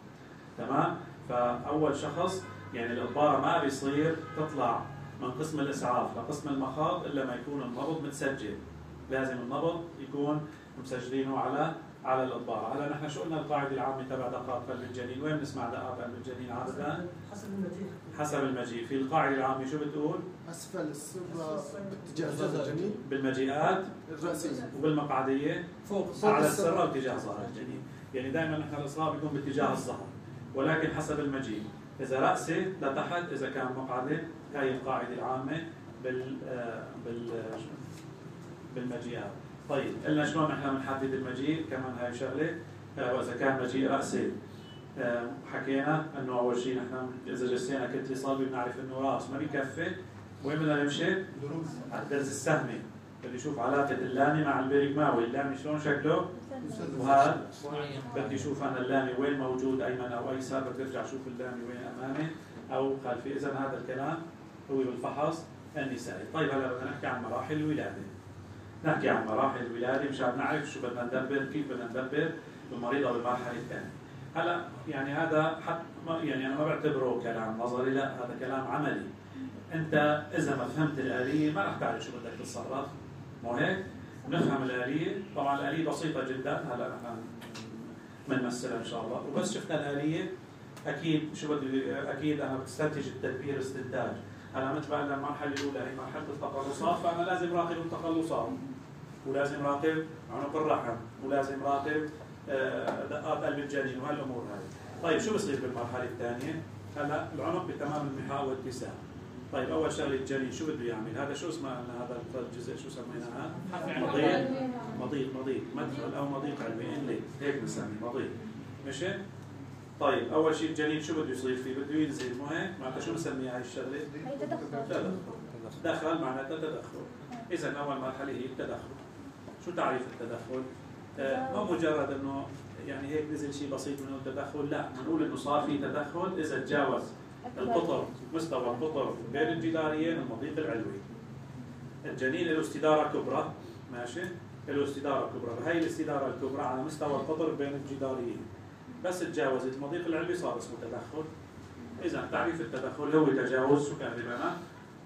تمام؟ فأول شخص يعني الإضبارة ما بيصير تطلع من قسم الإسعاف لقسم المخاض إلا ما يكون النبض متسجل. لازم النبض يكون مسجلينه على على الإضبارة هلا نحن شو قلنا القاعدة العامة تبع دقات قلب الجنين؟ وين بنسمع دقات قلب الجنين؟ عادة؟ حسب المجيء حسب المجيء. في القاعدة العامة شو بتقول؟ أسفل السره باتجاه ظهر الجنين بالمجيئات الرأسية. وبالمقعدية. فوق على السرة واتجاه ظهر الجنين يعني دائما نحن الإصغاء بيكون باتجاه الظهر ولكن حسب المجيء. إذا رأسه لتحت إذا كان مقعدة هاي القاعدة العامة بال آه، بال بالمجيئات. طيب قلنا شلون نحن بنحدد المجيء؟ كمان هاي شغلة. آه، وإذا كان مجيء رأسي. حكينا إنه أول شيء نحن إذا جسينا كتله صلبه بنعرف إنه رأس ما بيكفي. وين بدنا نمشي؟ على الدرس السهمي بدي أشوف علاقة اللامي مع البريكماوي اللامي شلون شكله؟ وهذا بدي أشوف أنا اللامي وين موجود أيمن أو ايسر بدي ارجع أشوف اللامي وين أمامي. أو خلفي. إذا هذا الكلام هو بالفحص النسائي. طيب هلا بدنا نحكي عن مراحل الولادة. نحكي عن مراحل الولادة. مشان نعرف شو بدنا ندبر كيف بدنا ندبر المريضه بالمرحلة الثانية. هلا يعني هذا حتى يعني أنا ما بعتبره كلام نظري لا هذا كلام عملي. أنت إذا ما فهمت الآلية ما رح تعرف شو بدك تتصرف مو هيك؟ نفهم الآلية. طبعا الآلية بسيطة جدا. هلا نحن بنمثلها إن شاء الله. وبس شفنا الآلية. أكيد شو بدي أكيد أنا بستنتج التدبير استنتاج. أنا مثل المرحلة الأولى هي مرحلة التقلصات فأنا لازم راقب التقلصات. ولازم راقب عنق الرحم. ولازم راقب دقات قلب الجنين وهالأمور هاي طيب شو بصير بالمرحلة الثانية؟ هلا العنق بتمام المحاء والاتساع طيب أول شغلة الجنين شو بده يعمل؟ هذا شو اسمه هذا الجزء شو سميناها؟ مضيق مضيق مضيق مدخل أو مضيق علمي انلي هيك بنسميه مضيق ماشي؟ طيب أول شيء الجنين شو بده يصير فيه؟ بده ينزل مو هيك؟ معناتها شو بنسميها هاي الشغلة؟ تدخل دخل معناتها تدخل اذا أول مرحلة هي التدخل شو تعريف التدخل؟ آه، مو مجرد إنه يعني هيك نزل شيء بسيط من التدخل لا بنقول إنه صار في تدخل إذا تجاوز القطر مستوى القطر بين الجداريين المضيق العلوي. الجنين له استدارة كبرى ماشي؟ له استدارة كبرى. هاي الاستدارة الكبرى على مستوى القطر بين الجداريين. بس تجاوزت المضيق العلوي صار اسمه تدخل. إذا تعريف التدخل هو تجاوز شو كان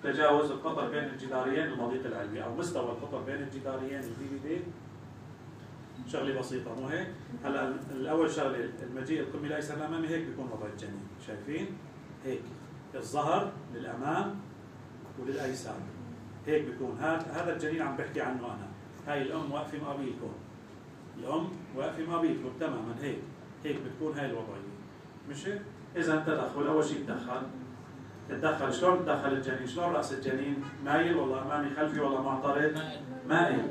تجاوز القطر بين الجداريين المضيق العلوي أو مستوى القطر بين الجداريين ال BPD شغلة بسيطة مو هيك؟ هلا الأول شغلة المجيء القمي الايسر الامامي هيك بيكون وضع الجنين شايفين؟ هيك الظهر للأمام وللايسر هيك بيكون هذا هذا الجنين عم بحكي عنه أنا هاي الأم واقفة مقابلكم الأم واقفة مقابلكم تماما هيك هيك بتكون هاي الوضعية مشي؟ إذا تدخل أول شيء تدخل تدخل شلون تدخل الجنين؟ شلون رأس الجنين؟ مايل والله أمامي خلفي والله معترض؟ مائل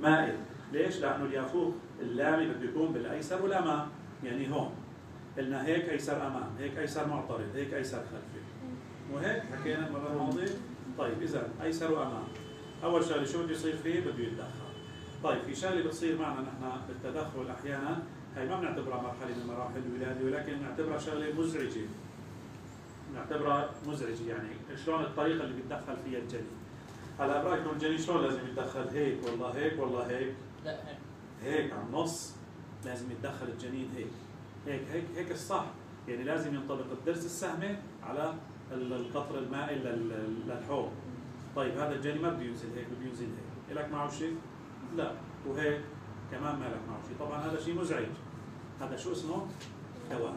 مائل ليش؟ لأنه اليافوق اللامي بده يكون بالأيسر والامام يعني هون. قلنا هيك أيسر أمام هيك أيسر معترض هيك أيسر خلفي. وهيك حكينا المرة الماضية؟ طيب إذا أيسر وأمام. أول شغلة شو بده يصير فيه؟ بده يتدخل. طيب في شغلة بتصير معنا نحن بالتدخل أحيانا. هي ما بنعتبرها مرحلة من مراحل الولادة ولكن بنعتبرها شغلة مزعجة. نعتبرها مزعجة يعني شلون الطريقة اللي بيتدخل فيها الجنين. هلا برأيكم الجنين شلون لازم يتدخل؟ هيك والله هيك والله هيك. لا هيك. هيك على النص. لازم يتدخل الجنين هيك. هيك هيك هيك الصح. يعني لازم ينطبق الدرس السهمة على ال- القطر المائي لل- للحوض. طيب هذا الجنين ما بده ينزل هيك بده ينزل هيك. لك معه شيء؟ لا. وهيك كمان ما لك معه شيء. طبعا هذا شيء مزعج. هذا شو اسمه؟ توارد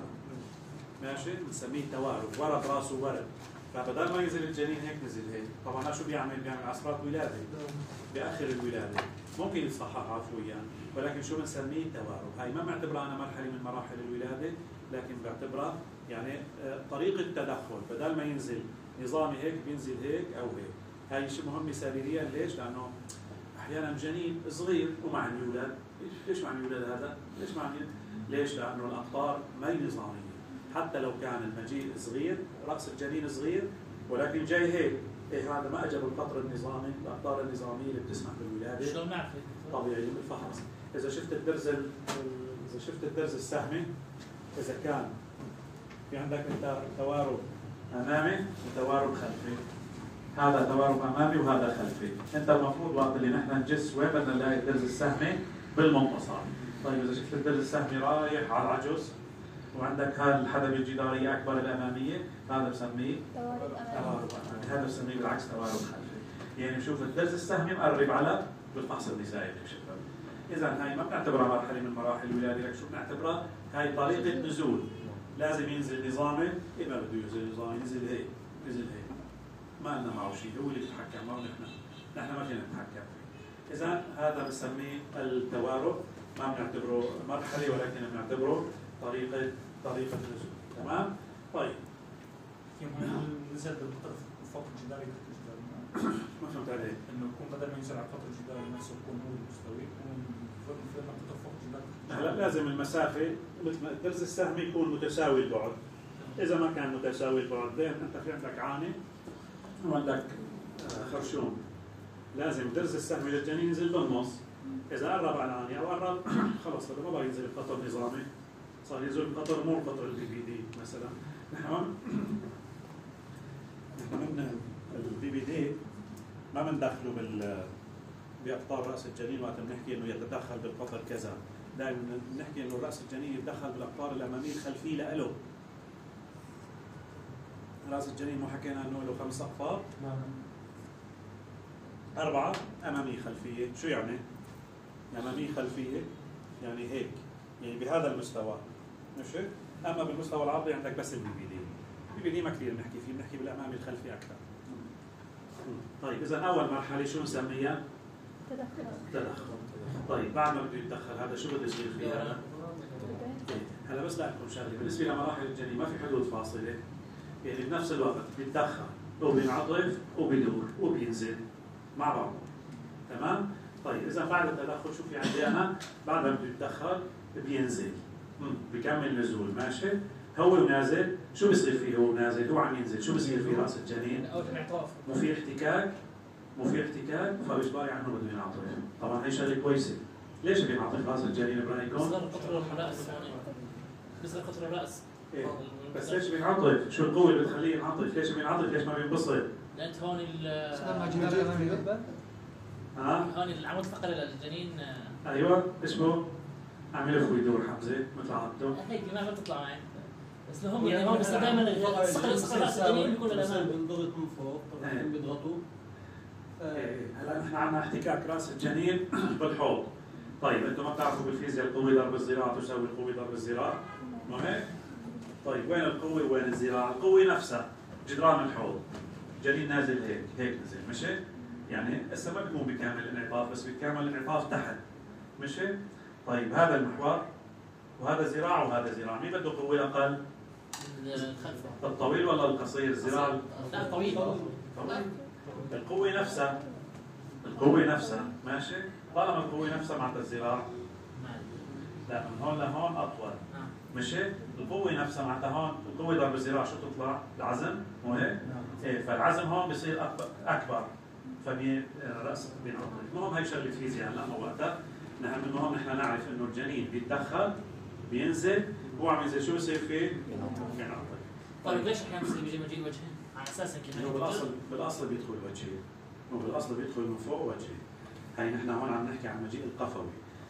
ماشي؟ بنسميه توارد ورد راسه ورد. فبدل ما ينزل الجنين هيك نزل هيك. طبعا شو بيعمل؟ بيعمل عصرات ولاده باخر الولادة. ممكن يتصحح عفويا ولكن شو بنسميه توارد هاي ما بعتبرها أنا مرحلة من مراحل الولادة لكن بعتبرها يعني آه، طريقة تدخل بدل ما ينزل نظامي هيك بينزل هيك أو هيك هاي شيء مهمه سريريا ليش؟ لأنه أحيانا جنين صغير وما عم يولد ليش- ما عم يولد هذا؟ ليش ما عم؟ ليش؟ لأنه الاقطار ما هي نظامية حتى لو كان المجيء صغير رأس الجنين صغير ولكن جاي هيك هذا ما اجى بالقطر النظامي الأقطار النظامية اللي بتسمح بالولادة. شلون نعرف طبيعي بالفحص إذا شفت الدرز ال- إذا شفت الدرز السهمي إذا كان في عندك أنت توارب أمامي وتوارب خلفي. هذا توارب أمامي وهذا خلفي. أنت المفروض وقت اللي نحن نجس وين بدنا نلاقي الدرز السهمي؟ بالمنتصف. طيب إذا شفت الدرز السهمي رايح على العجز وعندك هذا الحدبه الجداريه أكبر الأمامية هذا بسميه توارب أمامي. هذا بسميه بالعكس توارب خلفي يعني شوف الدرس السهمي مقرب على بالفحص النسائي بشكل إذا هاي ما بنعتبرها مرحلة من مراحل الولاده لك. شو بنعتبرها؟ هاي طريقة نزول. لازم ينزل نظامي إيه ما بده ينزل نظامي ينزل هيك ينزل هيك. ما لنا معه شيء. هو اللي بيتحكم. معه نحن نحن ما فينا نتحكم فيه. إذا هذا بنسميه التوارب ما بنعتبره مرحلة ولكن بنعتبره طريقة طريقة نزول. تمام؟ طيب. نزل بالقطر فوق الجدار تحت الجدار ما فهمت عليك انه يكون بدل ما ينزل على القطر الجداري نفسه يكون هو المستوي يكون فوق القطر فوق الجدار هلا لازم المسافة مثل ما الدرز السهمي يكون متساوي البعد إذا ما كان متساوي البعد لأن أنت في عندك عاني وعندك آه، خرشوم لازم درز السهمي للجنين ينزل بالنص إذا قرب على العاني أو قرب خلص هذا ما بقى ينزل بقطر نظامي صار ينزل بقطر مو قطر ال BPD مثلا نحن من ال BPD ما بندخله بال باقطار رأس الجنين وقت بنحكي إنه يتدخل بالقطر كذا. دائما بنحكي إنه رأس الجنين يتدخل بالاقطار الأمامية الخلفية له رأس الجنين مو حكينا إنه له خمس اقطار أربعة أمامية خلفية. شو يعني؟ أمامية خلفية يعني هيك. يعني بهذا المستوى. ماشي؟ أما بالمستوى العرضي عندك بس ال BPD. ال BPD ما كثير بنحكي فيه بنحكي بالامامي الخلفي أكثر طيب إذا أول مرحلة شو نسميها؟ تدخل تدخل طيب بعد ما بده يتدخل هذا شو بده يصير فيه هذا؟ هلا بس لاحظكم شغلة بالنسبة لمراحل الجنين ما في حدود فاصلة يعني بنفس الوقت بيتدخل وبينعطف وبيدور وبينزل مع بعض تمام؟ طيب إذا بعد التدخل شو في عندي أنا؟ بعد ما بده يتدخل بينزل بكمل نزول ماشي؟ هو ونازل شو بيصير فيه هو نازل؟ هو عم ينزل شو بيصير في رأس الجنين؟ مو في احتكاك مو في احتكاك فباجباري عنه بده ينعطف طبعا هي شغلة كويسة ليش بينعطف رأس الجنين برايكم؟ بيصغر قطر الراس بيصغر قطر الرأس إيه. بس ليش بينعطف؟ شو القوة اللي بتخليه ينعطف؟ ليش بينعطف؟ ليش ما بينبسط؟ لأن هون ال ها؟ هون العمود الفقري للجنين أيوه إيش هو؟ عم يلف ويدور حمزة مثل عادته هيك ما بتطلع معي بس لهم يعني هون بس دائما صقر صقر راس الجنين بيكون للامام بنضغط من فوق إيه. طبعا بيضغطوا إيه، هلا نحن عندنا احتكاك راس الجنين بالحوض طيب أنتم ما بتعرفوا بالفيزياء القوه ضرب الذراع تساوي القوه ضرب الذراع مو هيك؟ طيب وين القوه وين الذراع؟ القوه نفسها جدران الحوض جنين نازل هيك هيك نزل مشي؟ يعني هسه ما بيكون بكامل انعطاف بس بكامل انعطاف تحت مشي؟ طيب هذا المحور وهذا ذراع وهذا ذراع مين بده قوة أقل؟ الخلف الطويل ولا القصير؟ الذراع لا طويل. القوة نفسها. القوة نفسها. ماشي. طالما القوة نفسها معناتها الذراع لا من هون لهون أطول. نعم. ماشي. القوة نفسها معناتها هون. القوة ضرب الذراع شو تطلع؟ العزم. مو هيك؟ إيه فالعزم هون بصير أكبر, أكبر بينعطف المهم هي شغلة فيزياء هلا ما وقتها نحن هون نحن نعرف إنه الجنين بيتدخل بينزل شو بصير فيه؟ بينعطف طيب ليش أحيانا بصير بيجي مجيء وجهين على أساس انه بالاصل بالاصل بيدخل وجهي هو بالاصل بيدخل من فوق وجهي هي نحن هون عم نحكي عن مجيء القفوي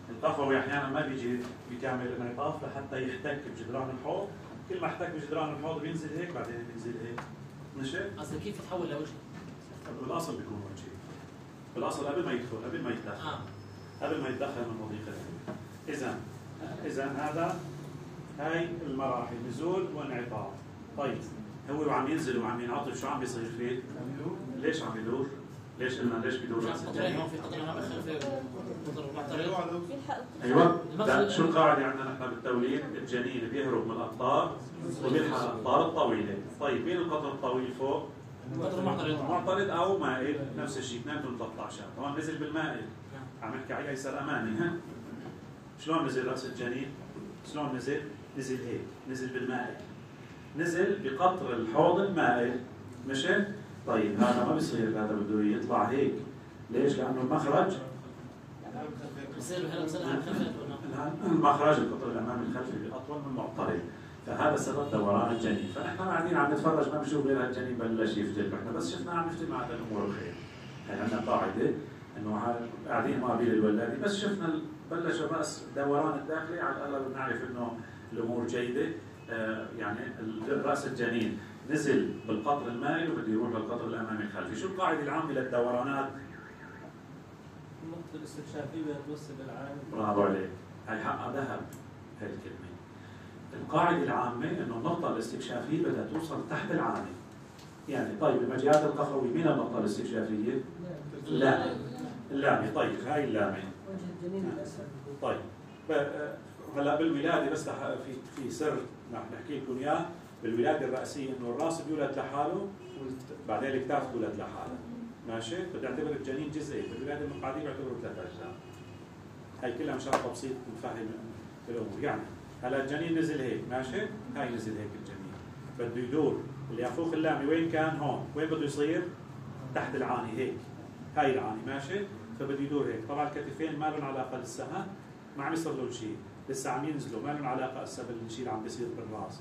القفوي أحيانا ما بيجي بكامل الانعطاف لحتى يحتك بجدران الحوض كل ما احتك بجدران الحوض بينزل هيك بعدين بينزل هيك ماشي أصلا كيف يتحول لوجه؟ بالاصل بيكون وجهي بالاصل قبل ما يدخل قبل ما يتدخل آه قبل ما يتدخل من مضيق اذا اذا هذا هاي المراحل نزول وانعطاف طيب هو وعم ينزل وعم ينعطف شو عم بيصير فيه؟ ليش عم يدور؟ ليش قلنا ليش يلحق أيوه ده شو القاعدة عندنا نحن بالتوليد؟ الجنين بيهرب من الاقطار وبيلحق الاقطار الطويلة، طيب مين القطر الطويل فوق؟ معترض أو مائل نفس الشيء اثنينهم 13 هون نزل بالمائل عم نحكي على ايسر امامي ها شلون نزل رأس الجنين؟ شلون نزل؟ نزل هيك نزل بالمائل نزل بقطر الحوض المائل مشي؟ طيب هذا ما بيصير هذا بده يطلع هيك. ليش؟ لأنه المخرج المخرج القطر الأمامي الخلفي اطول من معترض فهذا سبب دوران الجنين. فنحن قاعدين عم نتفرج ما بنشوف غير الجنين بلش يفتل نحن بس شفنا عم يفتل معناتها الأمور بخير هي عندنا قاعدة إنه قاعدين مقابل الولادة بس شفنا بلش الراس دوران الداخلي على الأقل بنعرف إنه الأمور جيدة آه، يعني رأس الجنين. نزل بالقطر المائل وبده يروح للقطر الأمامي الخلفي. شو القاعدة العامة للدورانات؟ النقطة الاستكشافية بتوصل للعالم برافو عليك. هي حقها ذهب هي الكلمة. القاعدة العامة إنه النقطة الاستكشافية بدها توصل تحت العامة يعني طيب المجيات القفوي مين النقطة الاستكشافية؟ لا اللامة. طيب هاي اللامة. وجه الجنين الأسفل طيب. آه، هلا بالولادة بس في في سر رح نحكي لكم إياه. بالولادة الرأسية إنه الراس بيولد لحاله وبعدين الكتاف تولد لحالها ماشي؟ بتعتبر الجنين جزئي بالولادة المقعدية بيعتبروا ثلاث أجزاء. هاي كلها مشان تبسيط نفهم الأمور. يعني هلا الجنين نزل هيك ماشي؟ هاي نزل هيك الجنين. بده يدور. اللي يفوق اللامي وين كان؟ هون. وين بده يصير؟ تحت العاني هيك. هاي العاني ماشي؟ فبده يدور هيك. طبعا الكتفين ما لهم علاقة لسه ما عم يصير لهم شيء. لسه عم ينزلوا ما لهم علاقة هسه بالشيء اللي عم بيصير بالرأس.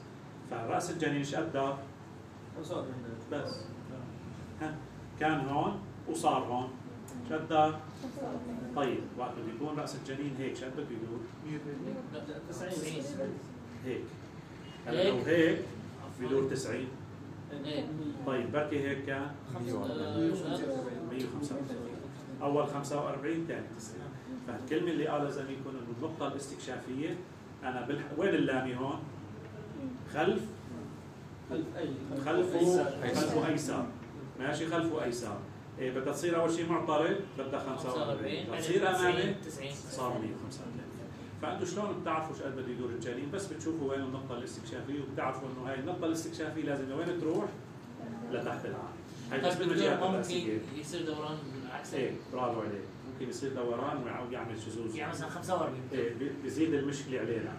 فراس الجنين إيش قد؟ وصار بس. ها؟ كان هون وصار هون. دار؟ طيب وقت بده يكون رأس الجنين هيك شو بده يدور؟ 90 هيك. هلا لو هيك. بيدور 90 إيه طيب بركي هيك كان؟ 135 أول 45 ثاني 90 فالكلمة اللي قالها زميلكم انه النقطة الاستكشافية. أنا بالح... وين اللامي هون؟ خلف؟ خلف أي خلفه خلفه ايسر ماشي خلفه ايسر إيه بدها تصير أول شيء معترض بدها 45 بدها تصير امامي 90 صار 135 فانتم شلون بتعرفوا إيش قد بده يدور الجنين؟ بس بتشوفوا وين النقطة الاستكشافية وبتعرفوا إنه هاي النقطة الاستكشافية لازم لوين تروح؟ لتحت العالي هاي بس طيب بالمجال ممكن يصير دوران بالعكس إيه برافو عليك. ممكن يصير دوران ويع- ويعمل شذوذ يعني مثلا 45 إيه بي- بيزيد المشكلة علينا.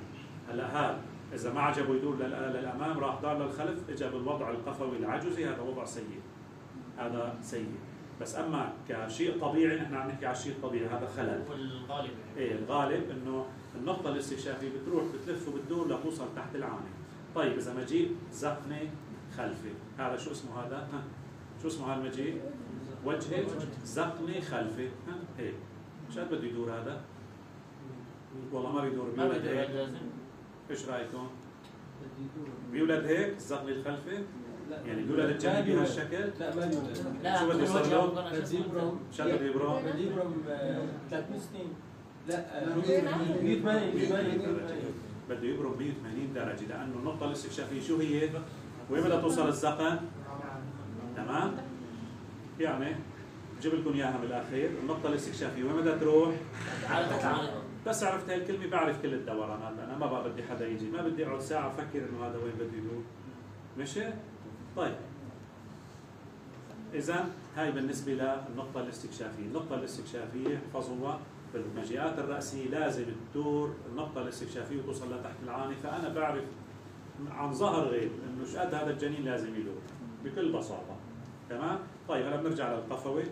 هلأ هذا إذا ما عجبه يدور لل- للأمام راح دار للخلف اجى بالوضع القفوي العجزي هذا وضع سيء. هذا سيء. بس أما كشيء طبيعي نحن عم نحكي على الشيء الطبيعي هذا خلل. والغالب يعني. إيه الغالب إنه النقطة الاستكشافية بتروح بتلف وبتدور لتوصل تحت العانة. طيب إذا مجيء زقنة خلفي، هذا شو اسمه هذا؟ ها؟ شو اسمه هذا المجيء؟ وجهه زقنة خلفي، ها؟ مش قد بده يدور هذا؟ والله ما بيدور ما بيولد هيك، لازم. إيش رايكم؟ بيولد هيك الزقنة الخلفي؟ يعني بيولد الجنين بهالشكل؟ لا. ما يولد لا شو بده يصير له؟ بدي يبرم شو بده يبرم؟ بدي يبرم 300 سنين لا. لا، 180 180 بده يبرم 180 درجة. لأنه النقطة الاستكشافية شو هي؟ وين بدها توصل الزقن؟ تمام؟ يعني بجيب لكم إياها بالأخير، النقطة الاستكشافية وين بدها تروح؟ بس عرفت هاي الكلمة بعرف كل الدورانات أنا ما بقى بدي حدا يجي، ما بدي أقعد ساعة أفكر إنه هذا وين بده يروح. مشي؟ طيب. إذا هاي بالنسبة للنقطة الاستكشافية، النقطة الاستكشافية احفظوها بالمجيئات الرأسية لازم تدور النقطة الاستكشافية وتوصل لتحت العانة، فأنا بعرف عن ظهر غيب إنه إيش قد هذا الجنين لازم يدور بكل بساطة. تمام؟ طيب هلا بنرجع للقفوي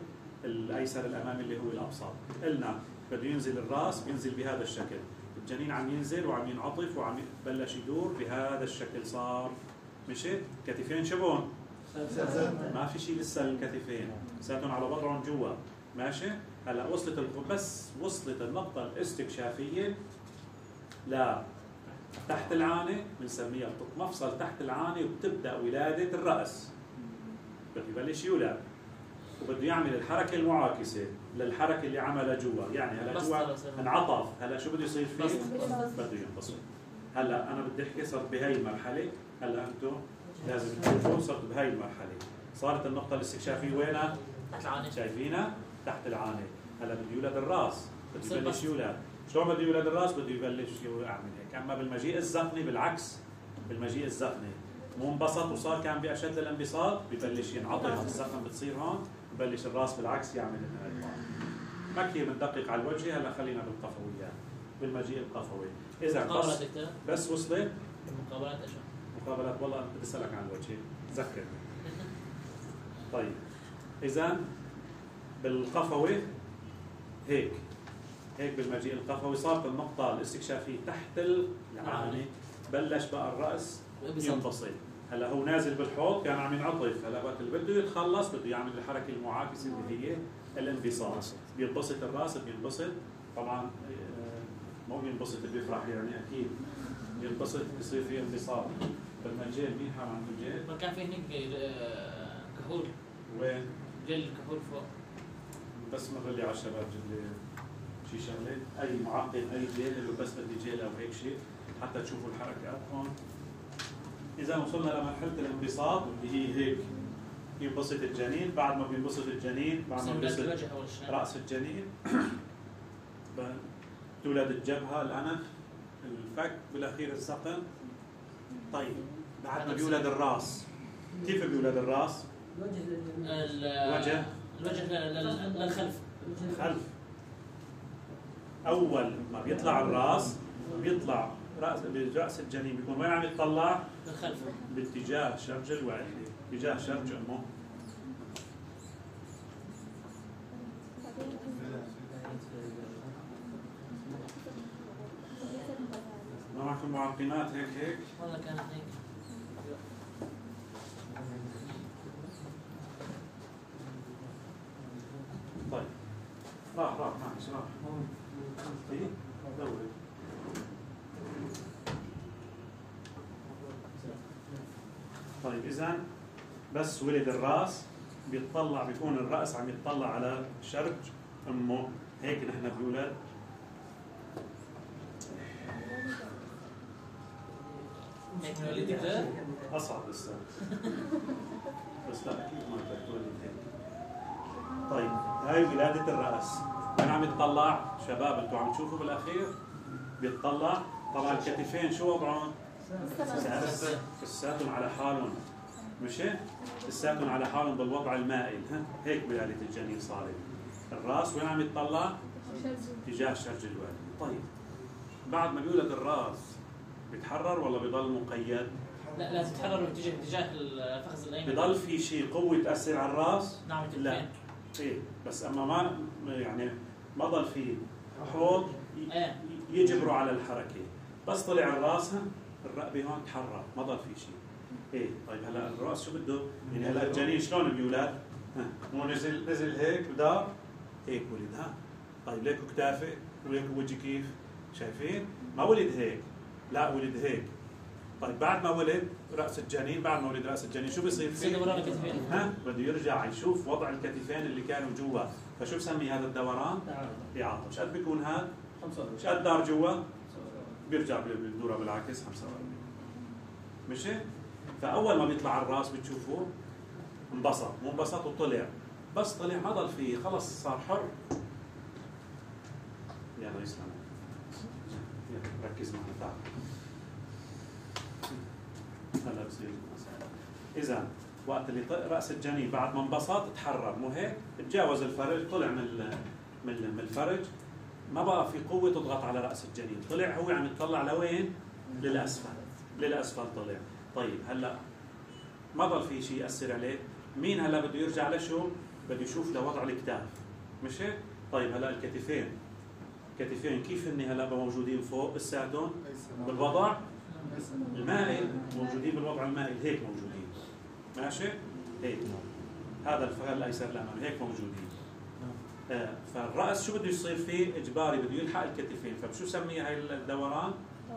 الأيسر الأمامي اللي هو الابسط. قلنا بده ينزل الرأس بينزل بهذا الشكل، الجنين عم ينزل وعم ينعطف وعم بلش يدور بهذا الشكل. صار مشي؟ كتفين شبون؟ ما في شيء لسه للكتفين لساتهم على وضعهم جوا. ماشي؟ هلا وصلت بس وصلت النقطة الاستكشافية لا تحت العانة بنسميها مفصل تحت العانة وبتبدأ ولادة الرأس. بده يبلش يولد. وبده يعمل الحركة المعاكسة للحركة اللي عملها جوا. يعني هلا جوا. انعطف. هلا شو بده يصير فيه؟ بده ينبسط. هلا أنا بدي أحكي صرت بهي المرحلة. هلا أنتم لازم تشوفوا صرت بهي المرحلة. صارت النقطة الاستكشافية وينها؟ تحت العانة شايفينها؟ تحت العانه هلا بده يولد الراس. بده يبلش. يولد. شلون بده يولد الراس؟ بده يبلش يعمل هيك. أما بالمجيء الزقني بالعكس. بالمجيء الزقني مو انبسط وصار كان بأشد الانبساط؟ ببلش ينعطف. الزقن بتصير هون. ببلش الراس بالعكس يعمل انعطاف ما كثير بندقق على الوجه. هلا خلينا بالقفويات بالمجيء القفوي. إذا بس بس وصلت؟ مقابلات إيش؟ مقابلات والله بدي أسألك عن الوجه. ذكر طيب. إذا بالقفوي هيك. هيك بالمجيء القفوي. صارت النقطة الاستكشافية تحت العانة بلش بقى الرأس ينبسط. هلا هو نازل بالحوض كان عم ينعطف هلا وقت اللي بده يتخلص بده يعمل الحركة المعاكسة اللي هي الانبساط. بينبسط الراس بينبسط. طبعا آه، مو بينبسط بيفرح يعني أكيد. بينبسط بيصير في انبساط. بدنا الجيل مين حام عنده جيل ما كان في هناك آه، كحول. وين؟ جيل الكحول فوق. بس مر لي على الشباب لي شي شغلة. أي معقد أي جيل اللي بس بدي جيل أو هيك شيء حتى تشوفوا الحركات إذا وصلنا لمرحله الانبساط اللي هي هيك ينبسط الجنين بعد ما بينبسط الجنين بعد ما بينبسط رأس الجنين. تولد الجبهة الأنف الفك بالأخير السقم. طيب بعد ما بيولد الراس. كيف بيولد الراس؟ ال- الوجه الوجه لل- لل- للخلف. خلف أول ما بيطلع الراس بيطلع راس براس الجنين بيكون وين عم يطلع؟ باتجاه شرج الوعي اتجاه شرج امه ما معكم معقمات هيك هيك؟ والله كانت هيك. طيب. راح راح معلش راح إيه؟ دوري. طيب اذا بس ولد الرأس بيطلع بيكون الرأس عم يطلع على شرج أمه هيك نحن دكتور أصعب لسه بس لا أكيد ما بدك طيب هاي ولادة الرأس. وين عم يتطلع؟ شباب أنتم عم تشوفوا بالأخير؟ بيتطلع. طبعا الكتفين شو وضعهم؟ لساتهم على حالهم. مشي؟ لساتهم على حالهم بالوضع المائل ها؟ هيك ولاده الجنين صارت الراس وين عم يتطلع؟ اتجاه شرج الوالد طيب. بعد ما بيولد الراس بيتحرر ولا بيضل مقيد؟ لا لازم تحرر اتجاه اتجاه الفخذ الأيمن. بضل في شيء قوة تأثر على الراس؟ نعم لا. إيه. بس أما ما يعني ما ضل في حوض ي- إيه. يجبروا على الحركة. بس طلع الراس ها، الرقبة هون تحرك ما ضل في شيء إيه طيب هلا الرأس شو بده؟ يعني هلا الجنين شلون بيولد؟ ها مو نزل نزل هيك ودار هيك ولد ها طيب ليكو كتافة وليكو وجه كيف؟ شايفين؟ ما ولد هيك لا ولد هيك طيب بعد ما ولد رأس الجنين بعد ما ولد رأس الجنين شو بيصير بصير فيه؟ دوران الكتفين ها بده يرجع يشوف وضع الكتفين اللي كانوا جوا فشو بسمي هذا الدوران؟ إعاطة إيش قد بيكون هذا؟ إيش قد دار جوا؟ بيرجع بالدورة بالعكس 45 مشي؟ فأول ما بيطلع الرأس بتشوفوه انبسط مو انبسط وطلع. بس طلع ما ضل فيه خلص صار حر. يلا يسلم ركز معنا تعال. هلا بصير إذا وقت اللي رأس الجنين بعد ما انبسط تحرر مو هيك؟ تجاوز الفرج طلع من من الفرج. ما بقى في قوة تضغط على رأس الجنين. طلع هو عم يطلع لوين؟ للأسفل. للأسفل طلع. طيب هلأ ما ضل في شيء يأثر عليه؟ مين هلأ بده يرجع لشو؟ بده يشوف لوضع الكتاف. مش هيك؟ طيب هلأ الكتفين. كتفين كيف هن هلأ موجودين فوق؟ لساتهم بالوضع؟ المائل. موجودين بالوضع المائل. هيك موجودين. ماشي؟ هيك. هذا الفخذ الايسر الامامي هيك موجودين. فالرأس شو بده يصير فيه؟ إجباري بده يلحق الكتفين. فبشو سمي هاي الدوران؟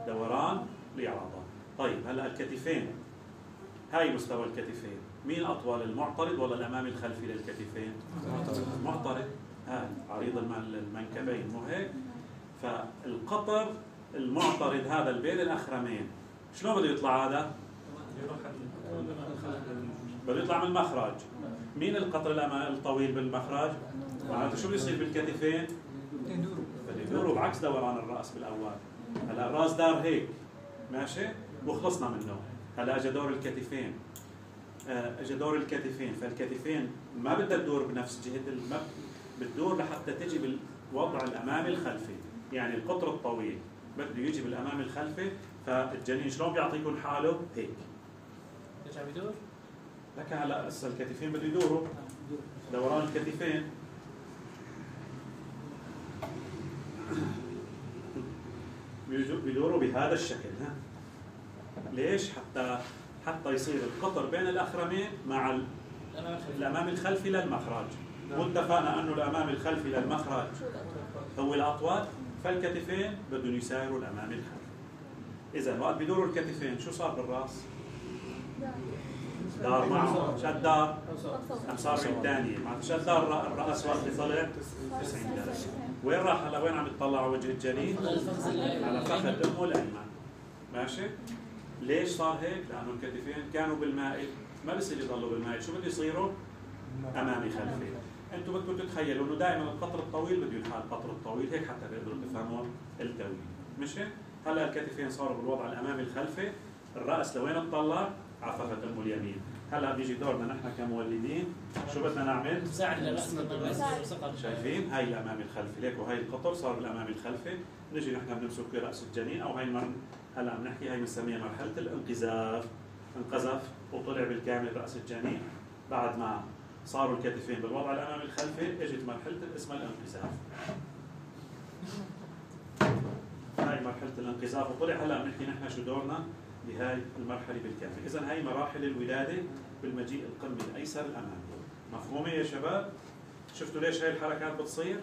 دوران الاعاضه طيب هلأ الكتفين. هاي مستوى الكتفين. مين أطول المعترض ولا الأمامي الخلفي للكتفين؟ المعترض. هاي عريض الم- المنكبين مو هيك؟ فالقطر المعترض هذا اللي بين الأخرمين. شلون بده يطلع هذا؟ بده يطلع من المخرج. مين القطر الأما- الطويل بالمخرج؟ معناته شو بيصير بالكتفين بده يدوروا بعكس دوران الراس بالاول. هلا الراس دار هيك. ماشي؟ وخلصنا منه هلا اجى دور الكتفين. آه، اجى دور الكتفين. فالكتفين ما بدها تدور بنفس جهة الم... بتدور لحتى تجي بالوضع الامامي الخلفي. يعني القطر الطويل. بده يجي بالامامي الخلفي. فالجنين شلون بيعطيكم حاله؟ هيك. ليش عم يدور؟ لك هلا هسه الكتفين بده يدوروا دوران الكتفين. بيدوروا بهذا الشكل ها؟ ليش حتى حتى يصير القطر بين الأخرمين مع ال- الأمام الخلفي للمخرج واتفقنا انه الامامي الخلفي للمخرج هو الاطول فالكتفين بدهم يسايروا الامامي الخلفي. إذا وقت بيدوروا الكتفين شو صار بالرأس؟ دار معه. شد دار؟ قام صار بالثانية معناته شد دار الر- الرأس وقت طلع؟ 90 درجة. وين راح هلا وين عم على وجه الجنين؟ على فخذ امه الايمن ماشي؟ ليش صار هيك؟ لأنه الكتفين كانوا بالمائل ما بصير يضلوا بالمائل، شو بده يصيروا؟ أمامي خلفي أنتم بدكم تتخيلوا إنه دائما القطر الطويل بده يلحق القطر الطويل هيك حتى تقدروا تفهموا التويل مشي؟ هلا الكتفين صاروا بالوضع الأمامي الخلفي الرأس لوين تطلع؟ على فخذ امه اليمين هلا بيجي دورنا نحن كمولدين. شو بدنا نعمل؟ شايفين؟ هاي الامامي الخلفي ليك وهي القطر صار بالامامي الخلفي. نجي نحن بنمسك براس الجنين أو هاي المر... هلا عم نحكي هاي بنسميها مرحلة الانقذاف. انقذف وطلع بالكامل رأس الجنين بعد ما صاروا الكتفين بالوضع. الامامي الخلفي إجت مرحلة اسمها الانقذاف. هاي مرحلة الانقذاف وطلع. هلا بنحكي نحن شو دورنا؟ بهاي المرحلة بالكامل اذا هاي مراحل الولادة بالمجيء القمي الأيسر الأمامي مفهومة يا شباب شفتوا ليش هاي الحركات بتصير؟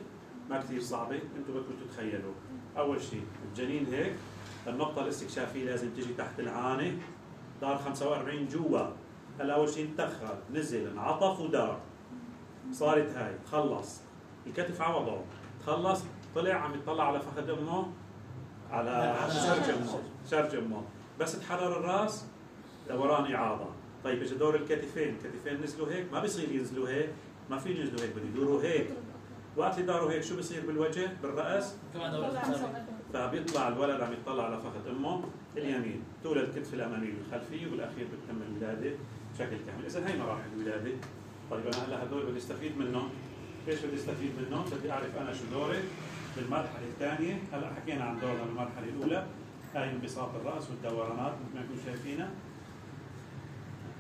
ما كثير صعبة، أنتم بدكم تتخيلوا. أول شيء الجنين هيك النقطة الاستكشافية لازم تجي تحت العانة دار 45 جوا. هلا أول شيء انتخر، نزل، انعطف ودار. صارت هاي، تخلص. الكتف على وضعه، تخلص، طلع عم يطلع على فخذ أمه على على شرج أمه، شرج أمه. بس تحرر الراس دوران إعاضة. طيب اجى دور الكتفين، الكتفين نزلوا هيك، ما بصير ينزلوا هيك، ما في ينزلوا هيك بده يدوروا هيك. وقت اللي داروا هيك شو بصير بالوجه؟ بالرأس. فبيطلع الولد عم يطلع على فخذ أمه اليمين. طول الكتف الأمامي والخلفي وبالأخير بتتم الولادة بشكل كامل. إذا هي مراحل الولادة. طيب أنا هلا هدول بدي استفيد منهم. ليش بدي استفيد منهم؟ بدي أعرف أنا شو دوري بالمرحلة الثانية. هلا حكينا عن دورنا بالمرحلة الأولى. هاي انبساط الرأس والدورانات مثل ما أنتم شايفينها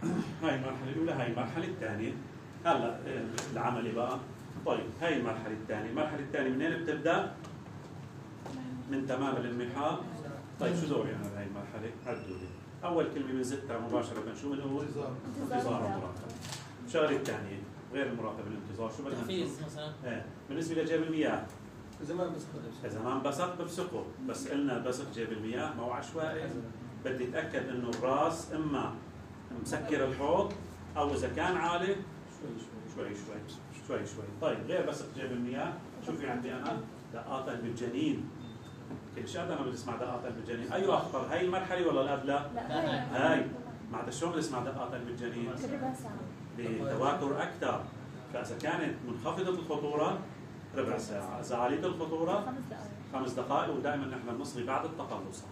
هاي المرحلة الأولى هاي المرحلة الثانية. هلا آه، العملي بقى. طيب هاي المرحلة الثانية. المرحلة الثانية منين بتبدأ؟ من تمام الانمحاء طيب شو دوري أنا بهاي المرحلة؟ عدوا لي أول كلمة من زدتها مباشرة شو بنقول انتظار. المراقبه الشغله الثانية غير المراقبه الانتظار. شو بدنا؟ تحفيز مثلا. إيه. بالنسبة لجيب المياه زمان بس خدش إذا ما انبسط بمسكه بس قلنا بسق جيب المياه ما هو عشوائي. بدي أتأكد إنه الراس إما مسكر الحوض أو إذا كان عالي شوي شوي. شوي شوي شوي طيب غير بس جيب المياه شو في عندي أنا؟ دقات قلب الجنين كل شيء أنا بسمع دقات قلب الجنين أيوه اخطر هاي المرحلة ولا القبلة لا. هاي. بعد شلون بنسمع دقات قلب الجنين بتواتر أكثر. فإذا كانت منخفضة الخطورة ربع ساعة. اذا عاليه الخطورة. خمس دقائق. ودائما نحن بنصغي بعد التقلص.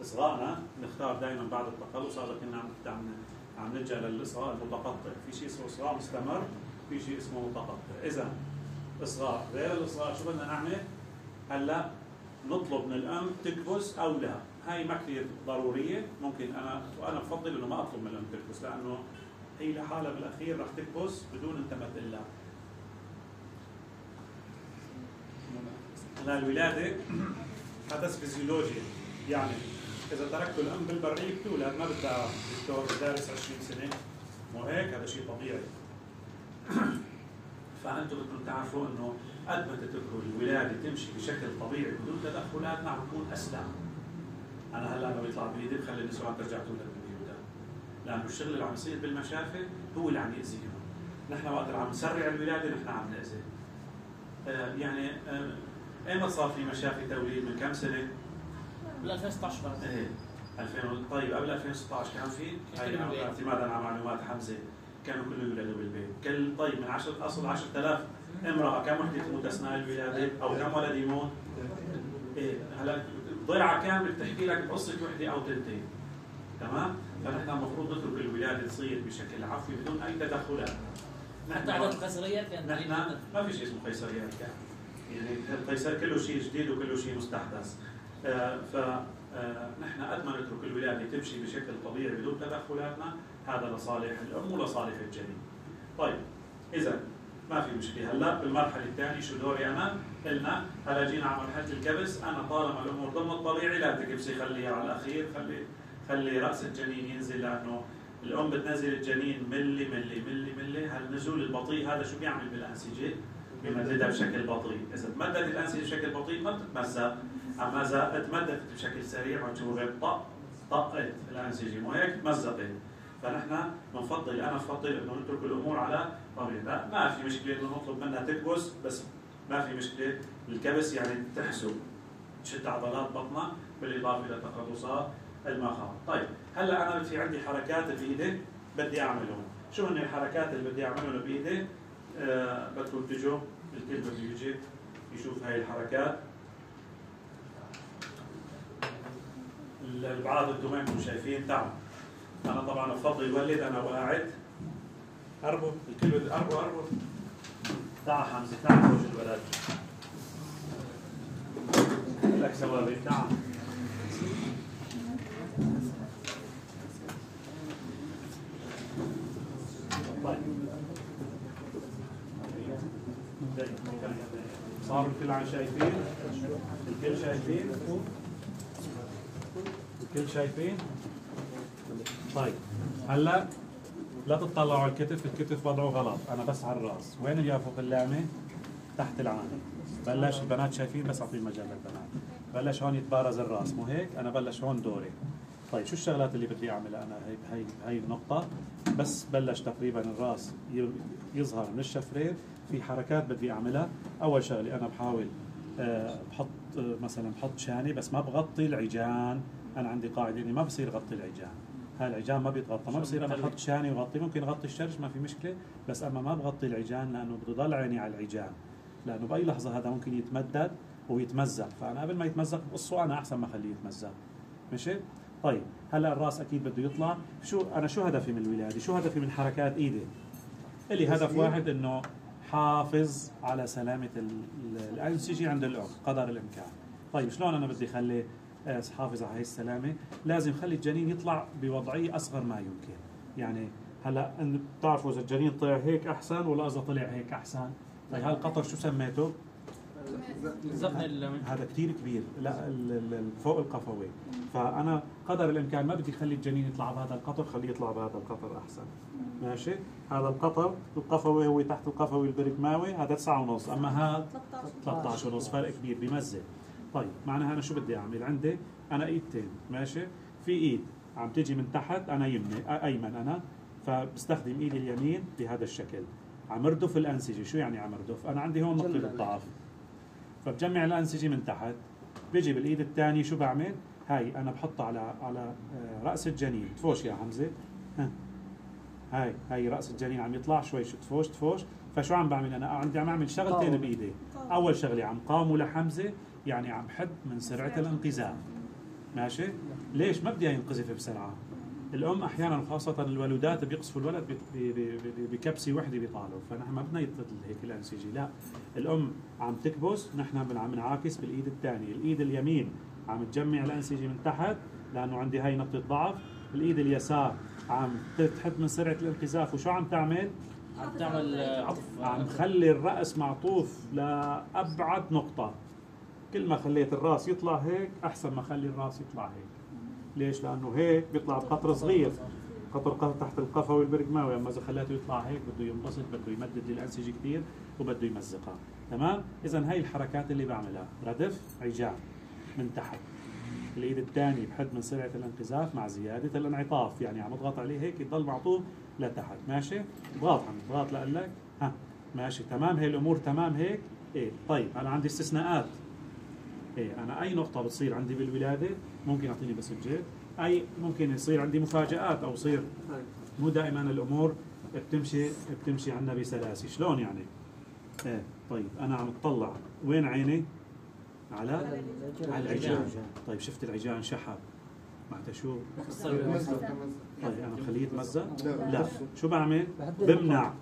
اصغائنا نختار دائما بعد التقلص. هذا كنا عم عم نلجا للإصغاء المتقطع. في شيء اسمه إصغاء مستمر في شيء اسمه متقطع. اذا إصغاء. غير الإصغاء شو بدنا نعمل هلأ نطلب من الأم تكبس أو لا. هاي ما كثير ضرورية. ممكن أنا وأنا بفضل إنه ما أطلب من الأم تكبس لأنه هي لحالها بالأخير رح تكبس بدون انت ما تقول لها هلا الولادة حدث فيزيولوجي يعني إذا تركت الأم بالبرية بتولد ما بدها دكتور دارس 20 سنة مو هيك؟ هذا شيء طبيعي. فأنتم بدكم تعرفوا إنه قد ما تتركوا الولادة تمشي بشكل طبيعي بدون تدخلات نعم بكون أسلم. أنا هلأ لما بيطلع بإيدي بخلي النسوان ترجع تولد ببيوتها لأنه الشغل اللي عم يصير بالمشافي هو اللي عم يأذيهم. نحن وقت اللي عم نسرع الولادة نحن عم نأذي. آه يعني آه ايمتى صار في مشافي توليد من كم سنة؟ بال 2016 بعد إيه 2000 طيب قبل 2016 كان في. اعتمادا على معلومات حمزة؟ كانوا كلهم يولدوا بالبيت. كل طيب من 10 أصل 10000 امرأة كم وحدة تموت أثناء الولادة؟ أو كم ولد يموت؟ إيه هلا ضيعه كاملة بتحكي لك بقصة وحدة أو تنتين تمام؟ فنحن المفروض نترك الولادة تصير بشكل عفوي بدون أي تدخلات. حتى عدد القيصريات كان قليل نحن ما في شيء اسمه قيصريات. كان يعني القيصر كله شيء جديد وكله شيء مستحدث آه ف آه، نحن قد ما نترك الولاده تمشي بشكل طبيعي بدون تدخلاتنا هذا لصالح الأم ولصالح الجنين. طيب اذا ما في مشكلة هلا بالمرحلة الثانية شو دوري أنا؟ قلنا هلا جينا على مرحلة الكبس أنا طالما الأمور ضمن الطبيعي لا تكبسي خليها على الأخير خلي خلي رأس الجنين ينزل لأنه الأم بتنزل الجنين ملي ملي ملي ملي هالنزول البطيء هذا شو بيعمل بالأنسجة؟ بيمددها بشكل بطيء، إذا تمددت الانسجه بشكل بطيء ما بتتمزق، اما اذا تمددت بشكل سريع وتشوف طق طقت الانسجه مو هيك تمزقت فنحن بنفضل أنا بفضل إنه نترك الأمور على طبيعي لا ما في مشكلة إنه نطلب منها تكبس بس ما في مشكلة. الكبس يعني تحسب. تشد عضلات بطنها بالإضافة إلى تقلصات المخاض. طيب هلأ أنا في عندي حركات بايدي بدي أعملهم. شو هن الحركات اللي بدي أعملهم؟ بإيدي؟ بدكم تجوا الكل بده يجي يشوف هاي الحركات. البعض أنتم وينكم شايفين تعالوا أنا طبعا بفضل ولد أنا وقاعد قربوا الكل بده قربوا قربوا تعال حمزة تعال زوج الولد. لك ثوابت تعال طيب شايفين؟ الكل شايفين؟ الكل شايفين؟ طيب هلا لا تطلعوا على الكتف الكتف وضعه غلط. أنا بس على الرأس. وين اليافوق اللامة؟ تحت العانه بلش البنات شايفين؟ بس اعطي مجال للبنات. بلش هون يتبارز الرأس. مو هيك؟ أنا بلش هون دوري. طيب شو الشغلات اللي بدي أعملها أنا؟ هي هي هي النقطة. بس بلش تقريبا الرأس يظهر من الشفرين في حركات بدي أعملها. أول شغلة أنا بحاول آه، بحط آه، مثلا بحط شاني بس ما بغطي العجان. أنا عندي قاعدة إني ما بصير غطي العجان. هاي العجان ما بيتغطى. ما بصير أنا أحط شاني وغطي ممكن أغطي الشرج ما في مشكلة. بس أما ما بغطي العجان لأنه بدي ضل عيني على العجان. لأنه بأي لحظة هذا ممكن يتمدد ويتمزق. فأنا قبل ما يتمزق بقصه أنا أحسن ما أخليه يتمزق. ماشي؟ طيب هلا الرأس أكيد بده يطلع. شو أنا شو هدفي من الولاده شو هدفي من حركات إيدي؟ الي هدف. واحد إنه حافظ على سلامة ال- ال- الأنسجة عند الام قدر الإمكان. طيب شلون أنا بدي اخلي آه، حافظ على هي السلامة؟ لازم خلي الجنين يطلع بوضعية أصغر ما يمكن. يعني هلا بتعرفوا إذا الجنين طلع هيك أحسن ولا اذا طلع هيك أحسن؟ طيب هالقطر شو سميته؟ هذا كثير كبير. لا ال- ال- ال- فوق القفوي فأنا قدر الإمكان ما بدي أخلي الجنين يطلع بهذا القطر خليه يطلع بهذا القطر أحسن. ماشي؟ هذا القطر القفوي هو تحت القفوي البركماوي هذا 9 ونص. أما هذا 13 ونص فرق كبير بيمزق طيب معناها أنا شو بدي أعمل؟ عندي أنا إيدتين ماشي؟ في إيد عم تيجي من تحت أنا يمني أيمن أنا. فبستخدم إيدي اليمين بهذا الشكل. عم أردف الأنسجة. شو يعني عم أردف؟ أنا عندي هون نقطة الضعف. فبجمع الأنسجة من تحت بيجي بالإيد الثانية شو بعمل؟ هاي أنا بحطها على على آه، رأس الجنين تفوش يا حمزة. ها. هاي هاي رأس الجنين عم يطلع شوي شو تفوش تفوش. فشو عم بعمل أنا؟ عندي عم أعمل شغلتين قاوم. بإيدي. أول شغلة عم قاومه لحمزة يعني عم حد من سرعة الانقذاف ماشي؟ ليش ما بدي ينقذف بسرعة؟ الأم أحيانا خاصة الولودات بيقصفوا الولد بكبسة وحدة بيطالوا فنحن ما بدنا يطل هيك الانسجه لا الأم عم تكبس نحن عم نعاكس بالإيد الثانية. الإيد اليمين عم تجمع الانسجه من تحت لأنه عندي هاي نقطة ضعف. الإيد اليسار عم تحد من سرعة الانقذاف. وشو عم تعمل؟ عم تعمل عطف. عم خلي الرأس معطوف لأبعد نقطة. كل ما خليت الرأس يطلع هيك أحسن ما خلي الرأس يطلع هيك. ليش؟ لأنه هيك بيطلع بقطر صغير. خط القفا تحت القفا والبرجماوي أما إذا خليته يطلع هيك بده ينبسط بده يمدد الانسجه كثير وبده يمزقها. تمام؟ اذا هاي الحركات اللي بعملها. ردف عجان من تحت. الإيد الثانية بحد من سرعه الانقذاف مع زيادة الانعطاف. يعني عم اضغط عليه هيك يضل معطوف لتحت. ماشي؟ اضغط عم اضغط لك. ها ماشي تمام. هي الأمور تمام هيك؟ إيه طيب أنا عندي استثناءات. إيه أنا أي نقطة بتصير عندي بالولاده؟ ممكن يعطيني بسجل أي ممكن يصير عندي مفاجآت أو يصير مو دائما الأمور بتمشي بتمشي عنا بسلاسه شلون يعني؟ إيه طيب أنا عم أطلع. وين عيني؟ على على العجان. طيب شفت العجان شحب. معناتها شو؟ طيب أنا بخليه يتمزق لا. شو بعمل؟ بمنع.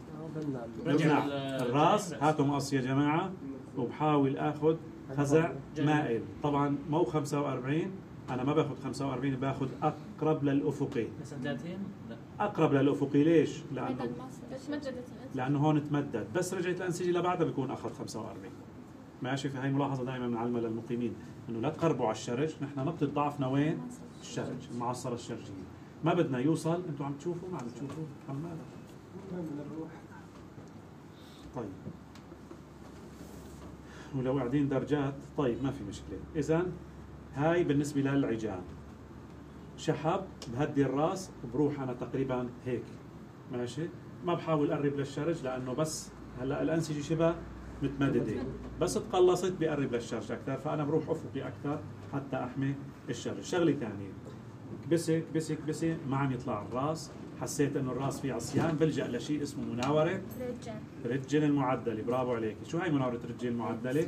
بمنع. الراس. هاتوا مقص يا جماعة. وبحاول آخذ خزع مائل. طبعا مو 45 أنا ما باخذ 45 باخذ أقرب للافقي مثلا 30 لا. أقرب للافقي ليش؟ لأنه بس مجدت لأنه هون تمدد. بس رجعت الانسجه لبعدها بيكون أخذ 45 ماشي؟ فهي ملاحظة دائما بنعلمها للمقيمين إنه لا تقربوا على الشرج. نحن نقطه ضعفنا وين؟ الشرج المعصره الشرجية. ما بدنا يوصل. أنتم عم تشوفوا؟ ما عم تشوفوا. حماد طيب. ولو قاعدين درجات طيب ما في مشكلة. اذا هاي بالنسبة للعجان. شحب بهدي الراس بروح أنا تقريبا هيك. ماشي؟ ما بحاول أقرب للشرج لأنه بس هلأ الأنسجة شبه متمددة. بس تقلصت بقرب للشرج أكثر فأنا بروح افقي أكثر حتى أحمي الشرج. شغلة ثانية. كبسه كبسه كبسة ما عم يطلع الراس. حسيت إنه الرأس فيه عصيان بلجأ لشيء اسمه مناورة. رجال رجل المعدلة برافو عليك. شو هاي مناورة رجل المعدلة؟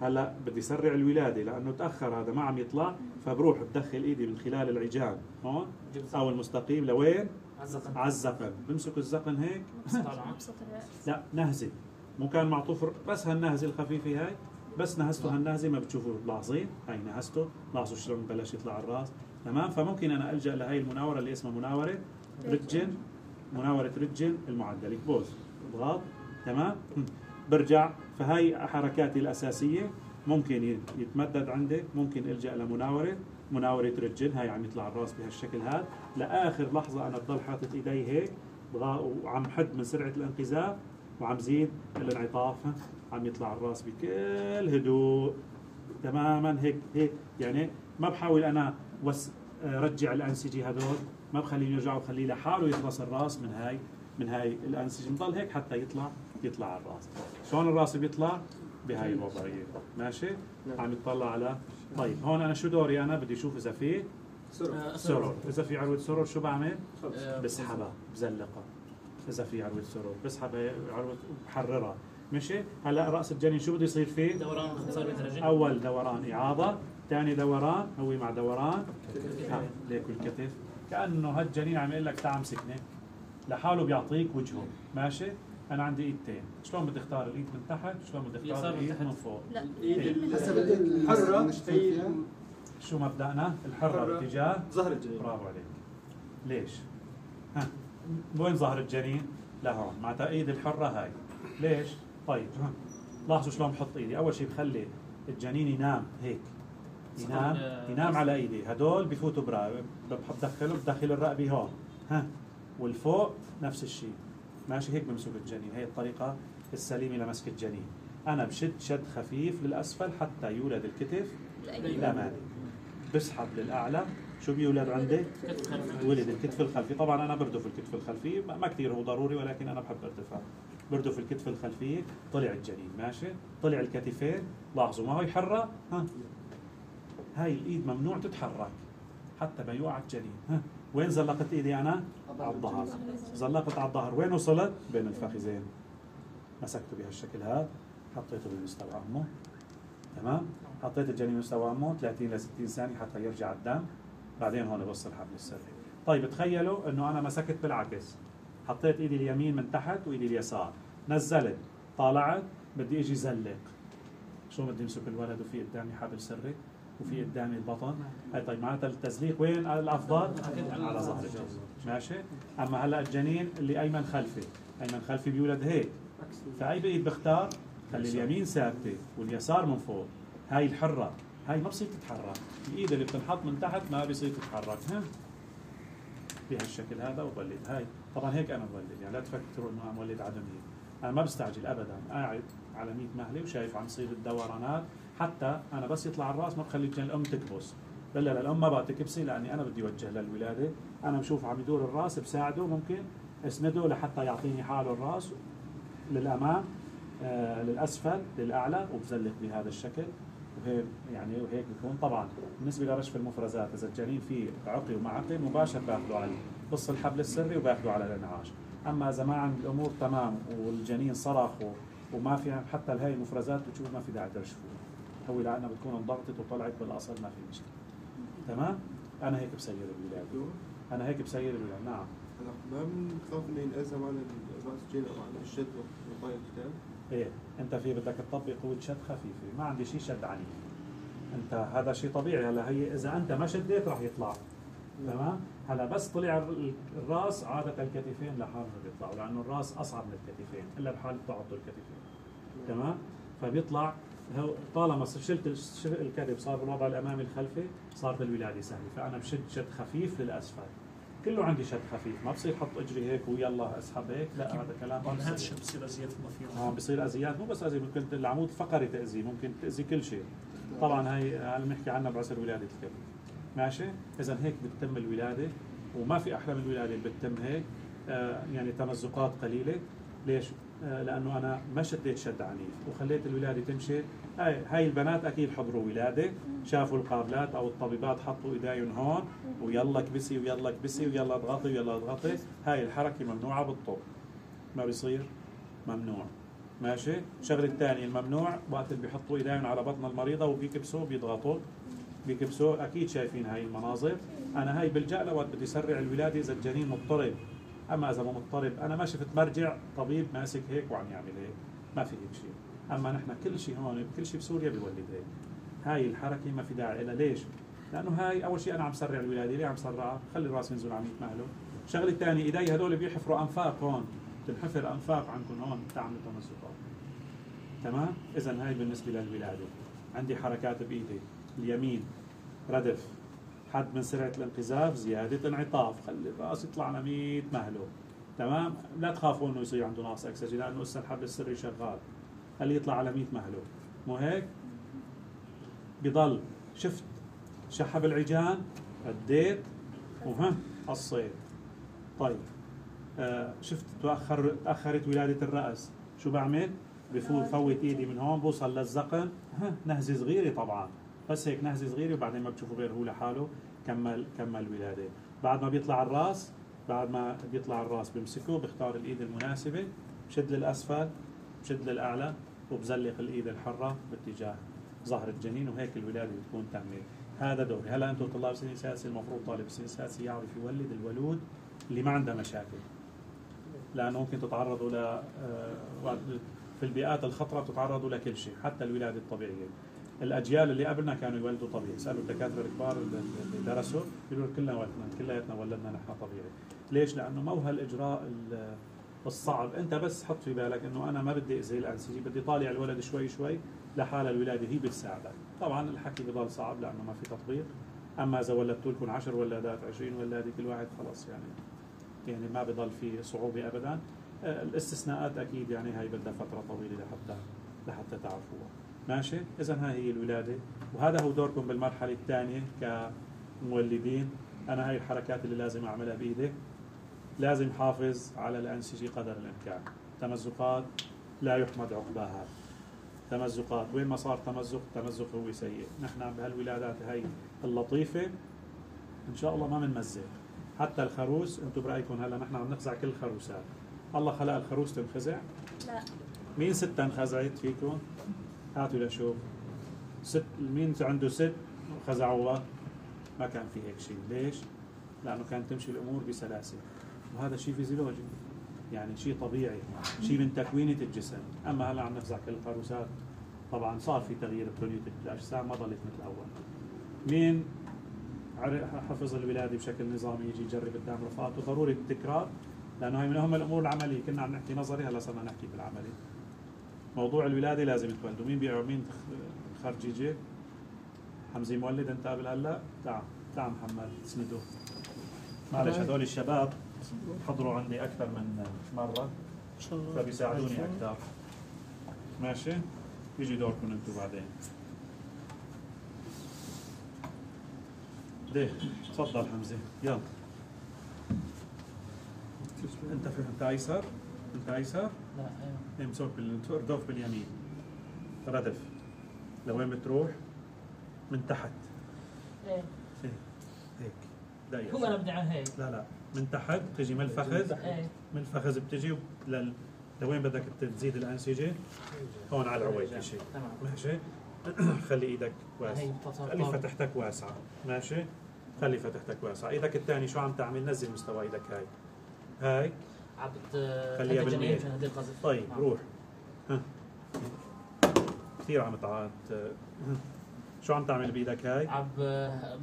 هلا بدي سرع الولادة لأنه تأخر هذا ما عم يطلع فبروح بدخل إيدي من خلال العجان. هون؟ أو المستقيم لوين؟ على الزقن بمسك الزقن هيك؟ لا نهزة. مو كان معطوف بس هالنهزة الخفيفة هاي؟ بس نهزته هالنهزة ما بتشوفوا لاحظين هاي نهزته لاحظوا شلون بلش يطلع الرأس. تمام؟ فممكن أنا ألجأ لهي المناورة اللي اسمها مناورة. رجل مناوره رجل المعدله بوز اضغط تمام؟ برجع فهاي حركاتي الأساسية. ممكن يتمدد عندك ممكن إلجأ لمناورة. مناورة رجل هاي عم يطلع الرأس بهالشكل هذا. لآخر لحظة أنا بضل حاطط إيدي هيك وعم حد من سرعة الانقذاف وعم زيد الانعطاف عم يطلع الرأس بكل هدوء. تماما هيك هيك. يعني ما بحاول أنا وس آه، رجع الانسجه هدول. ما بخليه يرجع وخليه لحاله يخلص الراس من هاي من هاي الأنسجة. بضل هيك حتى يطلع يطلع الراس. شلون الراس بيطلع؟ بهاي الوضعية. ماشي؟ عم يطلع على طيب هون أنا شو دوري أنا؟ بدي أشوف إذا في سرور إذا في عروه سرور شو بعمل؟ آه، بسحبها بزلقها. إذا في عروه سرور بسحبها عروه بحررها. ماشي؟ هلا رأس الجنين شو بده يصير فيه؟ دوران 45 درجة أول دوران إعاضة ثاني دوران هو مع دوران. ها ليك الكتف. كأنه هالجنين عم يقول لك تعال امسكني. لحاله بيعطيك وجهه. ماشي؟ أنا عندي ايدتين شلون بدي اختار الإيد من تحت؟ شلون بدي اختار من الإيد. من فوق؟ لا. إيه. حسب الايد هي فيها. شو مبدأنا؟ الحرة حرة. باتجاه ظهر الجنين. برافو عليك. ليش؟ ها. وين ظهر الجنين؟ لهون. معناتها إيد الحرة هاي. ليش؟ طيب ها. لاحظوا شلون بحط إيدي. أول شيء بخلي الجنين ينام هيك. ينام صار- ينام على إيدي. هدول بفوتوا برا بحط بدخله بدخل الرقبة هون ها؟ والفوق نفس الشيء. ماشي هيك بمسك الجنين. هي الطريقة السليمة لمسك الجنين. أنا بشد شد خفيف للأسفل حتى يولد الكتف الامامي بسحب للأعلى. شو بيولد عندي. ولد الكتف الخلفي. طبعا أنا بردف الكتف الخلفي. ما كثير هو ضروري ولكن أنا بحب اردفها بردف الكتف الخلفي طلع الجنين. ماشي؟ طلع الكتفين. لاحظوا ما هي حرة ها؟ هاي الإيد ممنوع تتحرك حتى ما يوقع الجنين ها وين زلقت إيدي أنا؟ على الظهر. زلقت على الظهر. وين وصلت؟ بين الفخذين. مسكته بهالشكل هذا حطيته بمستوى امه تمام؟ حطيت الجنين بمستوى امه 30 ل 60 ثانية حتى يرجع الدم. بعدين هون بوصل الحبل السري. طيب تخيلوا إنه أنا مسكت بالعكس. حطيت إيدي اليمين من تحت وإيدي اليسار. نزلت طالعت بدي إجي زلق. شو بدي امسك الولد وفي قدامي حبل سري؟ وفي قدامي البطن. هاي طيب معناتها التزليق وين؟ الأفضل؟ على ظهر الجنين. ماشي. أما هلأ الجنين اللي أيمن خلفي. أيمن خلفي بيولد هيك. فأي بايد بختار خلي اليمين ثابتة واليسار من فوق. هاي الحرة. هاي ما بصير تتحرك. الإيد اللي بتنحط من تحت ما بصير تتحرك. ها بهالشكل هذا وبولد هاي. طبعا هيك أنا بولد يعني لا تفكروا إنه أنا مولد عدمي. أنا ما بستعجل ابدا. قاعد على 100 مهلة وشايف عم تصير الدورانات. حتى أنا بس يطلع الرأس ما بخلي الأم تكبس لا لا الأم ما بقى تكبسي لأني أنا بدي اوجه للولادة. أنا بشوف عم يدور الرأس بساعده ممكن اسنده لحتى يعطيني حاله الرأس. للأمام آه للأسفل للأعلى وبزلق بهذا الشكل. وهيك يعني وهيك بيكون طبعا بالنسبة لرشف المفرزات إذا الجنين فيه عقي وما عقي مباشر بأخذه على بص الحبل السري وبأخذه على الانعاش. أما إذا ما عند الأمور تمام والجنين صرخ وما في حتى هاي المفرزات بتشوف ما في داعي ترشفه. هو لانها بتكون انضغطت وطلعت بالاصل ما في مشكلة. تمام؟ أنا هيك بسير الولاده أنا هيك بسير الولاده نعم. هلا ما بنخاف انه ينقسم على الراس جيل أو الشد وطايل الكتاب إيه. أنت في بدك تطبق قوة شد خفيفة. ما عندي شيء شد عنيف. أنت هذا شيء طبيعي. هلا هي إذا أنت ما شديت راح يطلع. تمام؟ هلا بس طلع ال- الرأس عادة الكتفين لحالهم بيطلعوا لأنه الرأس أصعب من الكتفين إلا بحال تعضوا الكتفين. تمام؟ فبيطلع طالما شلت الكتف صار بالوضع الأمامي الخلفي صارت الولادة سهلة. فأنا بشد شد خفيف للأسفل. كله عندي شد خفيف. ما بصير حط أجري هيك ويلا أسحب هيك. لا هذا كلام طبعا هذا بصير. الشيء بصير أزيد ضفيره آه بصير اذيات مو بس اذى ممكن العمود الفقري تأذي ممكن تأذي كل شيء. طبعا هي بنحكي عنها بعسر ولادة الكبد ماشي؟ اذا هيك بتتم الولادة وما في أحلى من الولادة اللي بتتم هيك. آه يعني تمزقات قليلة. ليش؟ آه لأنه أنا ما شديت شد عنيف وخليت الولادة تمشي. هاي البنات أكيد حضروا ولادة شافوا القابلات أو الطبيبات حطوا ايديهم هون ويلا كبسي ويلا كبسي ويلا اضغطي ويلا اضغطي. هاي الحركة ممنوعة بالطب ما بيصير؟ ممنوع. ماشي؟ الشغله الثانية الممنوع وقت اللي بيحطوا ايديهم على بطن المريضة وبيكبسوا بيضغطوا بيكبسوا أكيد شايفين هاي المناظر. أنا هاي بلجأ لها وقت بدي اسرع الولادة إذا الجنين مضطرب. أما إذا مضطرب أنا ما شفت مرجع طبيب ماسك هيك وعم يعمل هيك. ما في هيك شيء. أما نحن كل شيء هون كل شيء بسوريا بيولد هيك. هاي الحركة ما في داعي لها ليش؟ لأنه هاي أول شيء أنا عم سرع الولادة ليه عم سرعها؟ خلي الراس ينزل عم يتمهله الشغله الثانية إيدي هدول بيحفروا أنفاق هون. تنحفر أنفاق عندكم هون تعمل تمزقات تمام؟ اذا هاي بالنسبة للولادة. عندي حركات بإيدي. اليمين ردف. حد من سرعه الانقذاف زيادة انعطاف خلي الرأس يطلع على 100 مهله. تمام؟ لا تخافوا إنه يصير عنده نقص اكسجين لأنه هسه الحبل السري شغال. خليه يطلع على 100 مهله. مو هيك؟ بضل. شفت؟ شحب العجان رديت وها قصيت. طيب. آه شفت؟ تأخر تأخرت ولادة الرأس. شو بعمل؟ بفوت فوت إيدي من هون بوصل للزقن. ها نهزة صغيرة طبعا. بس هيك نهزة صغيرة وبعدين ما بتشوفوا غير هو لحاله كمل كمل ولادة بعد ما بيطلع الراس بعد ما بيطلع الراس بمسكه بختار الإيد المناسبة بشد للأسفل بشد للأعلى وبزلق الإيد الحرة باتجاه ظهر الجنين وهيك الولادة بتكون تمت هذا دوري. هلا أنتم طلاب سنة سادسة المفروض طالب سنة سادسة يعرف يولد الولود اللي ما عنده مشاكل. لأنه ممكن تتعرضوا ل آه، في البيئات الخطرة بتتعرضوا لكل شيء حتى الولادة الطبيعية. الأجيال اللي قبلنا كانوا يولدوا طبيعي. اسالوا الدكاترة الكبار اللي درسوا بيقولوا كلنا ولدنا كلياتنا ولدنا نحن طبيعي. ليش؟ لأنه مو هالاجراء ال- الصعب. أنت بس حط في بالك إنه أنا ما بدي اذي الانسجه بدي طالع الولد شوي شوي لحال الولادة هي بتساعدك طبعا الحكي بضل صعب لأنه ما في تطبيق. أما إذا ولدت لكم 10 ولادات 20 ولادة كل واحد خلص يعني يعني ما بضل في صعوبة ابدا. آه، الاستثناءات أكيد يعني هاي بدها فترة طويلة لحتى لحتى تعرفوها. ماشي؟ اذا هاي هي الولادة. وهذا هو دوركم بالمرحلة الثانية كمولدين. أنا هاي الحركات اللي لازم أعملها بإيدي. لازم حافظ على الانسجه قدر الإمكان. تمزقات لا يحمد عقباها. تمزقات وين ما صار تمزق تمزق هو سيء. نحن بهالولادات هاي اللطيفة إن شاء الله ما بنمزق حتى الخروس أنتم برأيكم هلا نحن عم نخزع كل الخروسات الله خلق الخروس تنخزع؟ لا. مين ستة انخزعت فيكم؟ هاتوا لشوف ست مين عنده ست خزعوها؟ ما كان في هيك شيء، ليش؟ لأنه كانت تمشي الأمور بسلاسة. وهذا شيء فيزيولوجي. يعني شيء طبيعي. شيء من تكوينة الجسم. أما هلا عم نخزع كل الخروسات طبعا صار في تغيير بتونية الأجسام ما ضلت مثل الأول. مين حفظ الولادة بشكل نظامي يجي يجرب قدام رفقاته. ضروري التكرار لأنه هي من أهم الأمور العملية. كنا عم نحكي نظري هلا صرنا نحكي بالعملي. موضوع الولادة لازم تولدوا مين بيع مين خ- خرجيجي حمزي مولد انت قبل هلا؟ تعال تعال محمد اسنده معلش هذول الشباب حضروا عندي أكثر من مرة فبيساعدوني أكثر. ماشي؟ يجي دوركم أنتم بعدين. ليه تفضل حمزة. يلا. انت انت أيسر؟ انت ايسر لا أيوه. امسك بالردوف باليمين. ردف. لوين بتروح؟ من تحت. إيه. إيه. هيك. دقيقة هو أنا بدي على هيك. لا لا. من تحت تجي من الفخذ إيه. من الفخذ بتجي لل... لوين بدك تزيد الانسجه هون على العويج شيء تمام. ماشي؟ خلي إيدك واسعة. خلي فتحتك واسعة. ماشي؟ خلي فتحتك واسعة. إيدك الثاني شو عم تعمل؟ نزل مستوى إيدك هاي. هاي. عبت خليها بالمية. طيب نعم. روح. ها. كثير عم تعاد شو عم تعمل بإيدك هاي؟ عب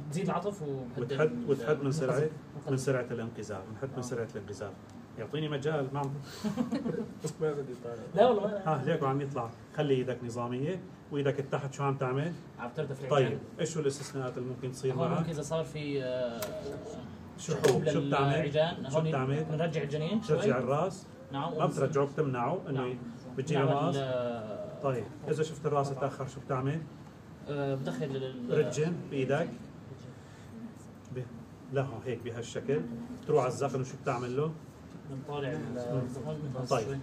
بتزيد العطف وبهدي وتحد من سرعه. من سرعة الانقذاف بنحط من سرعة الانقذاف يعطيني مجال ما عم ما بدي طالع لا والله. ما- ها ليك وعم يطلع. خلي إيدك نظامية. وإيدك التحت شو عم تعمل؟ عم تردف طيب إيش شو الاستثناءات اللي ممكن تصير هون ممكن معك؟ إذا صار في شحوب شو بتعمل؟ شو بتعمل؟ بنرجع الجنين شوي. ترجع الراس؟ نعم ما بترجعه بتمنعه إنه نعم. بتجيب نعمل، الراس؟ آه، طيب إذا شفت الراس تأخر شو بتعمل؟ آه، بدخل رجن بإيدك. لا هيك بهالشكل. تروح على الزخم وشو بتعمل له؟ بنطالع طيب.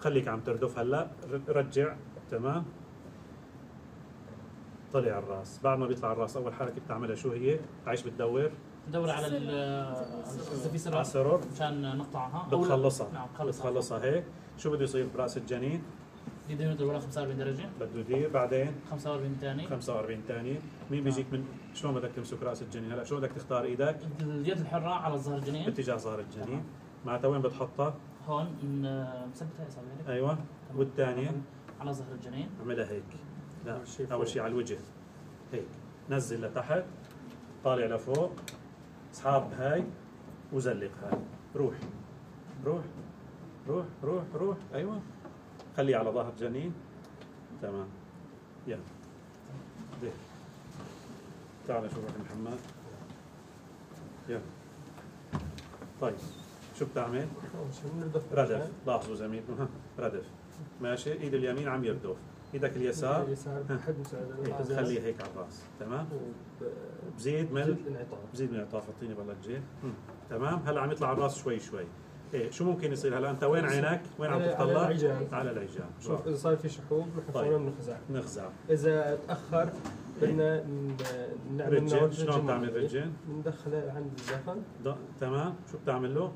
خليك عم تردف هلأ. رجع تمام. طلع الراس. بعد ما بيطلع الراس أول حركة بتعملها شو هي؟ تعيش بتدور. ندور على ال اذا في على السرور مشان نقطعها. بتخلصها. نعم بخلصها بتخلصها هيك. شو بده يصير؟ برأس الجنين. بدنا ندور 45 درجة. بده يدير. بعدين؟ 45 ثاني 45 ثانية مين بيجيك من شلون بدك تمسك رأس الجنين؟ هلا شلون بدك تختار؟ إيدك؟ اليد الحرة على الظهر الجنين. باتجاه ظهر الجنين. معناتها وين بتحطها؟ هون ن- مثبتها اصابعك أيوه. والثانية؟ على ظهر الجنين. اعملها هيك. لا أول. شيء على الوجه. هيك. نزل لتحت. طالع لفوق. اسحاب هاي وزلق هاي. روح. روح. روح. روح. روح. أيوه. خليه على ظهر جنين. تمام. يلا. ده تعال شوف يا محمد. يلا. طيب. شو بتعمل؟ ردف. لاحظوا زميلكم ها ردف. ماشي. إيد اليمين عم يردف. إيدك اليسار. اليسار. بحد مساعدة. هيك خليه هيك على الرأس. تمام؟ بزيد من الانعطاف. بزيد من العطاف أعطيني بالله الجيل تمام؟ هلا عم يطلع الرأس شوي شوي. إيه شو ممكن يصير هلا؟ أنت وين عينك؟ وين عم على- على تطلع العجان. على العجان شوف إذا صار في شحوب نحن طيب. بنخزع. نخزع. إذا تأخر بدنا نعمل رجل. نوع شلون بتعمل معوي. رجل؟ بندخله عند الزخم. تمام. شو بتعمل له؟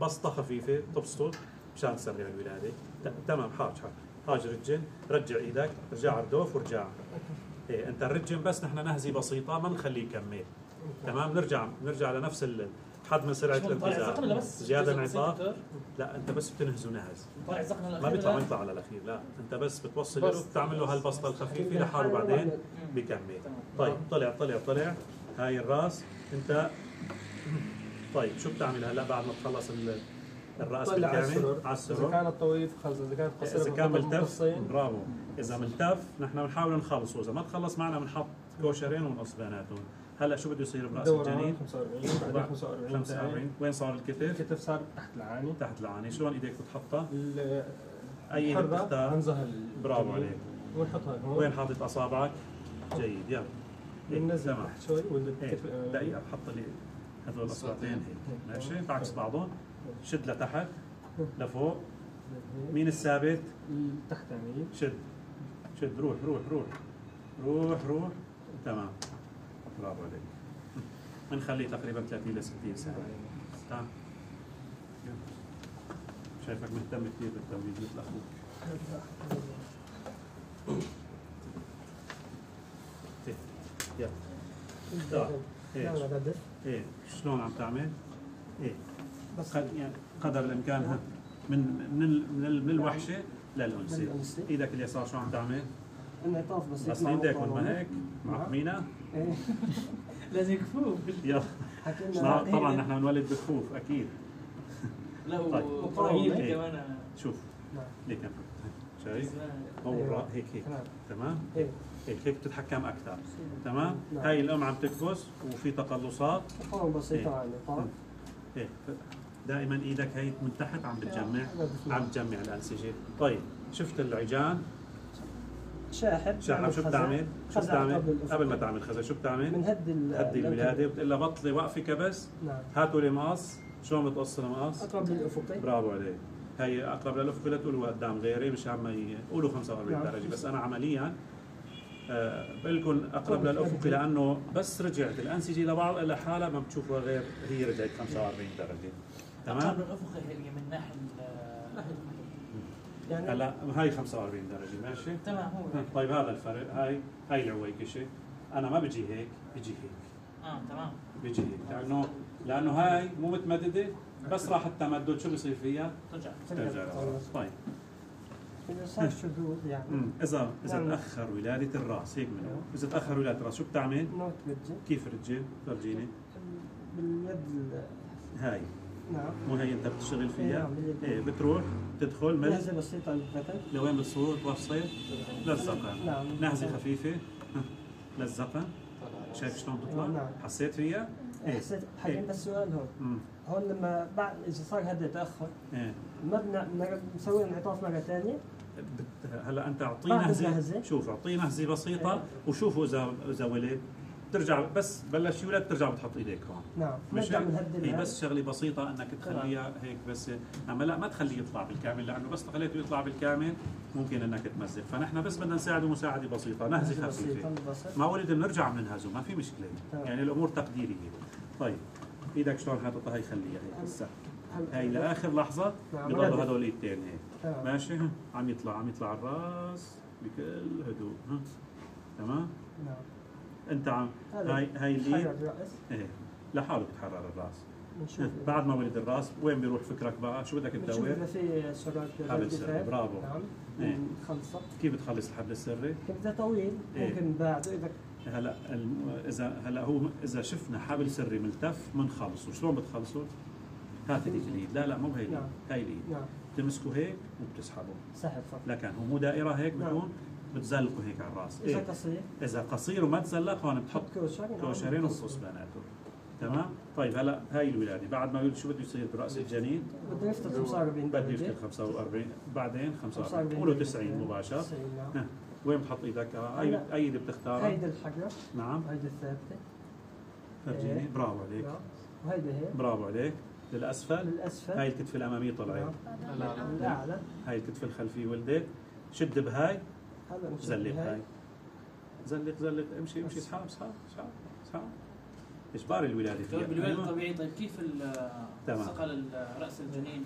بسطة خفيفة تبسطه مشان تسرع الولادة. تمام. حاج حاج حاج رجل رجع إيدك رجع عردوف ورجع إيه أنت الرجل بس نحن نهزه بسيطة ما نخليه يكمل. تمام؟ نرجع نرجع لنفس ال- حد من سرعه بس. زيادة انعطاف؟ لا أنت بس بتنهزه نهز ما بيطلع ولا؟ بيطلع على الاخير لا. أنت بس بتوصل. له بتعمل له هالبسطة الخفيفة لحاله بعدين بيكمل. طيب طلع طلع طلع. هاي الراس. انت طيب شو بتعمل هلا بعد ما تخلص ال- الرأس طلع على بالكامل السرور إذا كانت طويل خلص إذا كانت قصيره اذا كان ملتف. برافو. إذا ملتف نحن بنحاول نخلصه اذا ما تخلص معنا بنحط كوشرين ونقص بيناتهم هلأ شو بده يصير براس الجنين 45 بعدين 45 45 وين صار الكتف؟ الكتف صار تحت العاني. تحت العاني. شلون إيديك بتحطها؟ أي بتختار عن ظهر برافو. عليك. ونحطها هون. وين حاطط أصابعك؟ جيد يلا. بننزل تمام. تحت شوي ولا الكتف دقيقة بحط لي هذول الأصبعتين هيك. ماشي بعكس بعضهم. شد لتحت لفوق. مين الثابت؟ تحت يعني. شد. شد. روح روح روح. روح روح. تمام. برافو عليك. بنخليه تقريبا 30 ل 60 ثانية تمام. شايفك مهتم كثير بالتمريض مثل أخوك. هيك. يلا. إيه. شلون عم تعمل؟ إيه. بس قد يعني قدر الإمكان من من ال- من, ال- من الوحشة للأنثى للأنثى. إيدك اليسار شو عم تعمل؟ انعطاف بسيط مع إيدك. ما هيك معقمينها إيه. لازم يكفوه يلا حكينا طبعا نحن بنولد بخوف أكيد لا طيب. وطرايين إيه. كمان شوف. ليك. شايف؟ هو. الرا- هيك هيك. تمام؟ إيه. هيك هيك بتتحكم أكثر تمام؟ نعم. هاي الأم عم تكبس وفي تقلصات إيه. على النطاق إيه دائما إيدك هي من تحت عم بتجمع. عم تجمع الانسجه طيب شفت العجان شاحب بعمل شو. بتعمل؟ شو بتعمل؟ قبل ما تعمل خزع شو بتعمل؟ بنهدي ال- هدي الولاده بتقول لها بطلي وقفي كبس نعم هاتوا لي مقص شلون بتقص المقص؟ اقرب للافقي برافو عليك هي أقرب للأفق لا تقولوا قدام غيري مش عم ي- قولوا 45 نعم. درجة بس أنا عمليا آه بقول لكم أقرب طب للأفق بدي- لأنه بس رجعت الانسجه لبعض لحالها ما بتشوفها غير هي رجعت 45 درجة تمام؟ قبل الافقي هي من ناحية يعني هلا هاي 45 درجة ماشي؟ تمام هو. طيب هذا الفرق هاي هاي العويكشه أنا ما بجي هيك بجي هيك. آه تمام. بيجي هيك لأنه لأنه هاي مو متمددة بس راح التمدد. شو بيصير فيها؟ ترجع. ترجع. طيب. إذا صار شذوذ يعني. إذا إذا نعم. تأخر ولادة الرأس هيك من إذا تأخر ولادة الرأس شو بتعمل؟ كيف رجل؟ فرجيني باليد ال- هاي. نعم مو هي انت بتشتغل إيه، فيها؟ نعم،. إيه بتروح تدخل من نهزه بسيطه للبطن لوين بتصور توصل؟ للزقن نعم نهزة خفيفة. للزقن شايف شلون بتطلع؟ نعم. حسيت فيها؟ إيه حسيت حقيقة بس سؤال هون مم. هون لما بعد إذا صار هذا تأخر إيه ما بدنا بدنا نسوي انعطاف مرة ثانية هلا أنت اعطيه نهزة. شوف اعطيه نهزة بسيطة إيه. وشوفوا اذا إذا ولد ترجع بس بلش يولد ترجع بتحط إيديك هون نعم مش هي الهاي. بس شغلة بسيطة إنك تخليها هيك بس أما لا ما تخليه يطلع بالكامل لأنه بس خليته يطلع بالكامل ممكن إنك تمزق فنحن بس بدنا نساعده مساعدة بسيطة نهزة خفيفة. ما ولد بنرجع بننهزه ما في مشكلة تمام. يعني الأمور تقديرية طيب إيدك شلون حاططها هي خليها هيك هسه هي لآخر لحظة نعم، بضلوا ردد. هدول الايدين هيك. ماشي. عم يطلع عم يطلع الرأس بكل هدوء ها تمام نعم انت عم هاي هاي اللي إيه لحاله بتحرر الرأس. بعد ما ولد الرأس وين بيروح فكرك بقى؟ شو بدك تدور إذا في سرعة حبل سري، برافو. نعم إيه. نخلصه كيف بتخلص الحبل السري؟ إذا طويل إيه. ممكن بعده إذا هلا اذا هلا هو إذا شفنا حبل سري ملتف بنخلصه شلون بتخلصه؟ هات هذيك اليد لا لا مو هي اليد نعم. هاي اليد نعم. بتمسكه هيك وبتسحبه. سحب فقط. لكن هو مو دائرة هيك نعم. بتزلقه هيك على الرأس. إذا إيه؟ قصير. إذا قصير وما تزلق هون بتحط حط كوشر نعم. كوشرين وقص بيناته تمام؟ طيب هلا هاي الولادة. بعد ما يولد شو بده يصير برأس الجنين؟ بده يفتح 45 بده يفتح 45 بعدين 45 45 قولوا درجة. 90 مباشر. 90 نعم. ها. وين بتحط إيدك؟ آه، اي. أي اللي بتختارها؟ هيدي الحجره نعم. هيدي الثابتة. فرجيني إيه. برافو عليك. نعم وهيدي هيك. برافو عليك. للأسفل؟ للأسفل. هاي الكتف الأمامية طلعت. نعم. الاعلى هاي الكتف الخلفيه ولدت شد بهاي. زلق هاي. زلق زلق. امشي امشي. اسحب اسحب اسحب اسحب. اجباري الولادة فيها؟ طيب بالولد أيوة. الطبيعي طيب كيف. ثقل رأس الجنين؟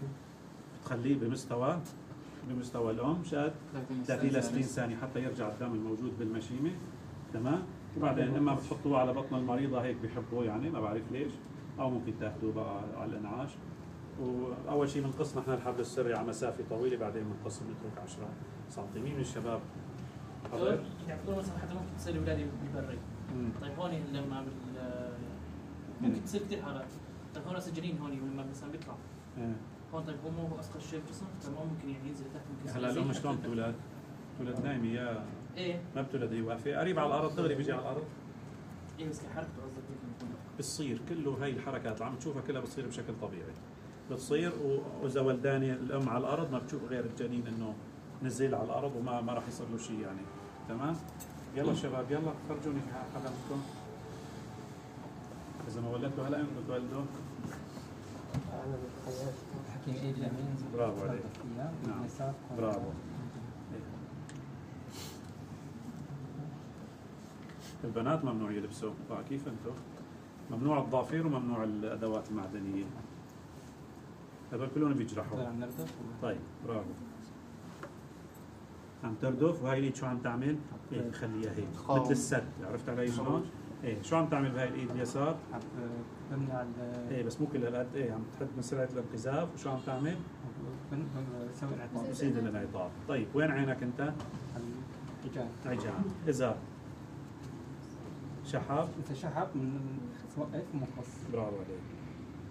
تخليه بمستوى بمستوى الأم شاد 30 ل 60 ثانية حتى يرجع الدم الموجود بالمشيمة. تمام. وبعدين اما بتحطوه على بطن المريضة هيك بيحبوه يعني ما بعرف ليش. أو ممكن تاخذوه بقى على الأنعاش. وأول شيء بنقص نحن الحبل السري على مسافة طويلة بعدين بنقص بنترك 10 سم مين من الشباب يعني بتقول مثلا حتى ممكن تصير ولاده ببري. طيب هون لما بال ممكن تصير كثير حالات. طيب هون راس الجنين هون لما مثلا بيطلع. هون طيب هو مو هو اثقل شيء بالجسم طيب هو ممكن يعني ينزل تحت ممكن هلا الام شلون بتولد؟ بتولد نايمة يا إيه. ما بتولد هي واقفه قريب على الأرض دغري بيجي على الأرض. إيه بس كحركته قصدك بتصير كله هاي الحركات اللي عم تشوفها كلها بتصير بشكل طبيعي. بتصير وإذا ولداني الأم على الأرض ما بتشوف غير الجنين إنه نزل على الأرض وما ما راح يصير له شيء يعني. تمام؟ يلا شباب يلا فرجوني حدا منكم إذا ما ولدتوا هلا إمتى بتولدوا. أنا بالحياة حكيم ايد اليمين برافو عليك. نعم. برافو. البنات ممنوع يلبسوا. طبعا كيف أنتم ممنوع الضافير وممنوع الأدوات المعدنية. هذول كلهم بيجرحوا. نردف طيب برافو. عم تردف وهاي اليد شو عم تعمل؟ إيه خليها هيك. مثل السد عرفت علي شلون؟ إيه شو عم تعمل بهاي الإيد اليسار؟ عم بمنع ال إيه بس مو كل هالقد إيه عم تحد من سرعة الانقذاف وشو عم تعمل؟ بسوي انعطاف بزيد الانعطاف طيب وين عينك أنت؟ عجان إذا شحب مثل شحب من ومقص برافو عليك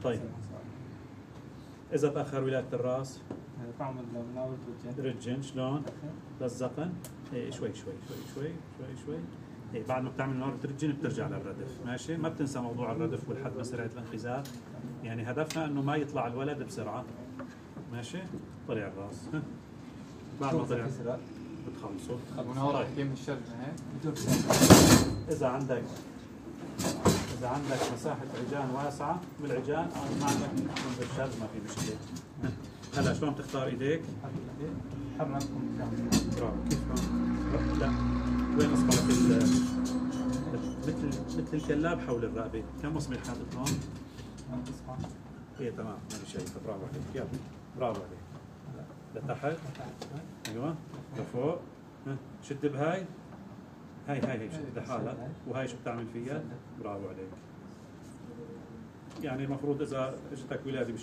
طيب إذا تأخر ولاده الرأس. بعمل مناولة رجال رجن شلون؟ للزقن إيه شوي شوي شوي شوي شوي شوي. إيه بعد ما بتعمل نور ترجين بترجع للردف. ماشي؟ ما بتنسى موضوع الردف والحد بسرعة الانقذاف يعني هدفنا إنه ما يطلع الولد بسرعة. ماشي؟ طلع الرأس. بعد ما طلع. بتخلصوا مناورة طيب. الشرطة هيك إذا عندك إذا عندك مساحة عجان واسعة بالعجان أو ما عندك تكون بالشاذ ما في مشكلة. هلا شلون بتختار إيديك؟ حرمكم برافو كيف هون؟ لا. وين أصبعك ال مثل مثل الكلاب حول الرقبة. كم اصبع حاطط هون؟ إيه تمام. أنا شايفه برافو عليك. يلا. برافو عليك. لتحت. أيوه. لفوق. شد بهاي. هاي هاي هي شد لحالها وهاي شو بتعمل فيها؟ برافو عليك يعني المفروض إذا إجتك ولاده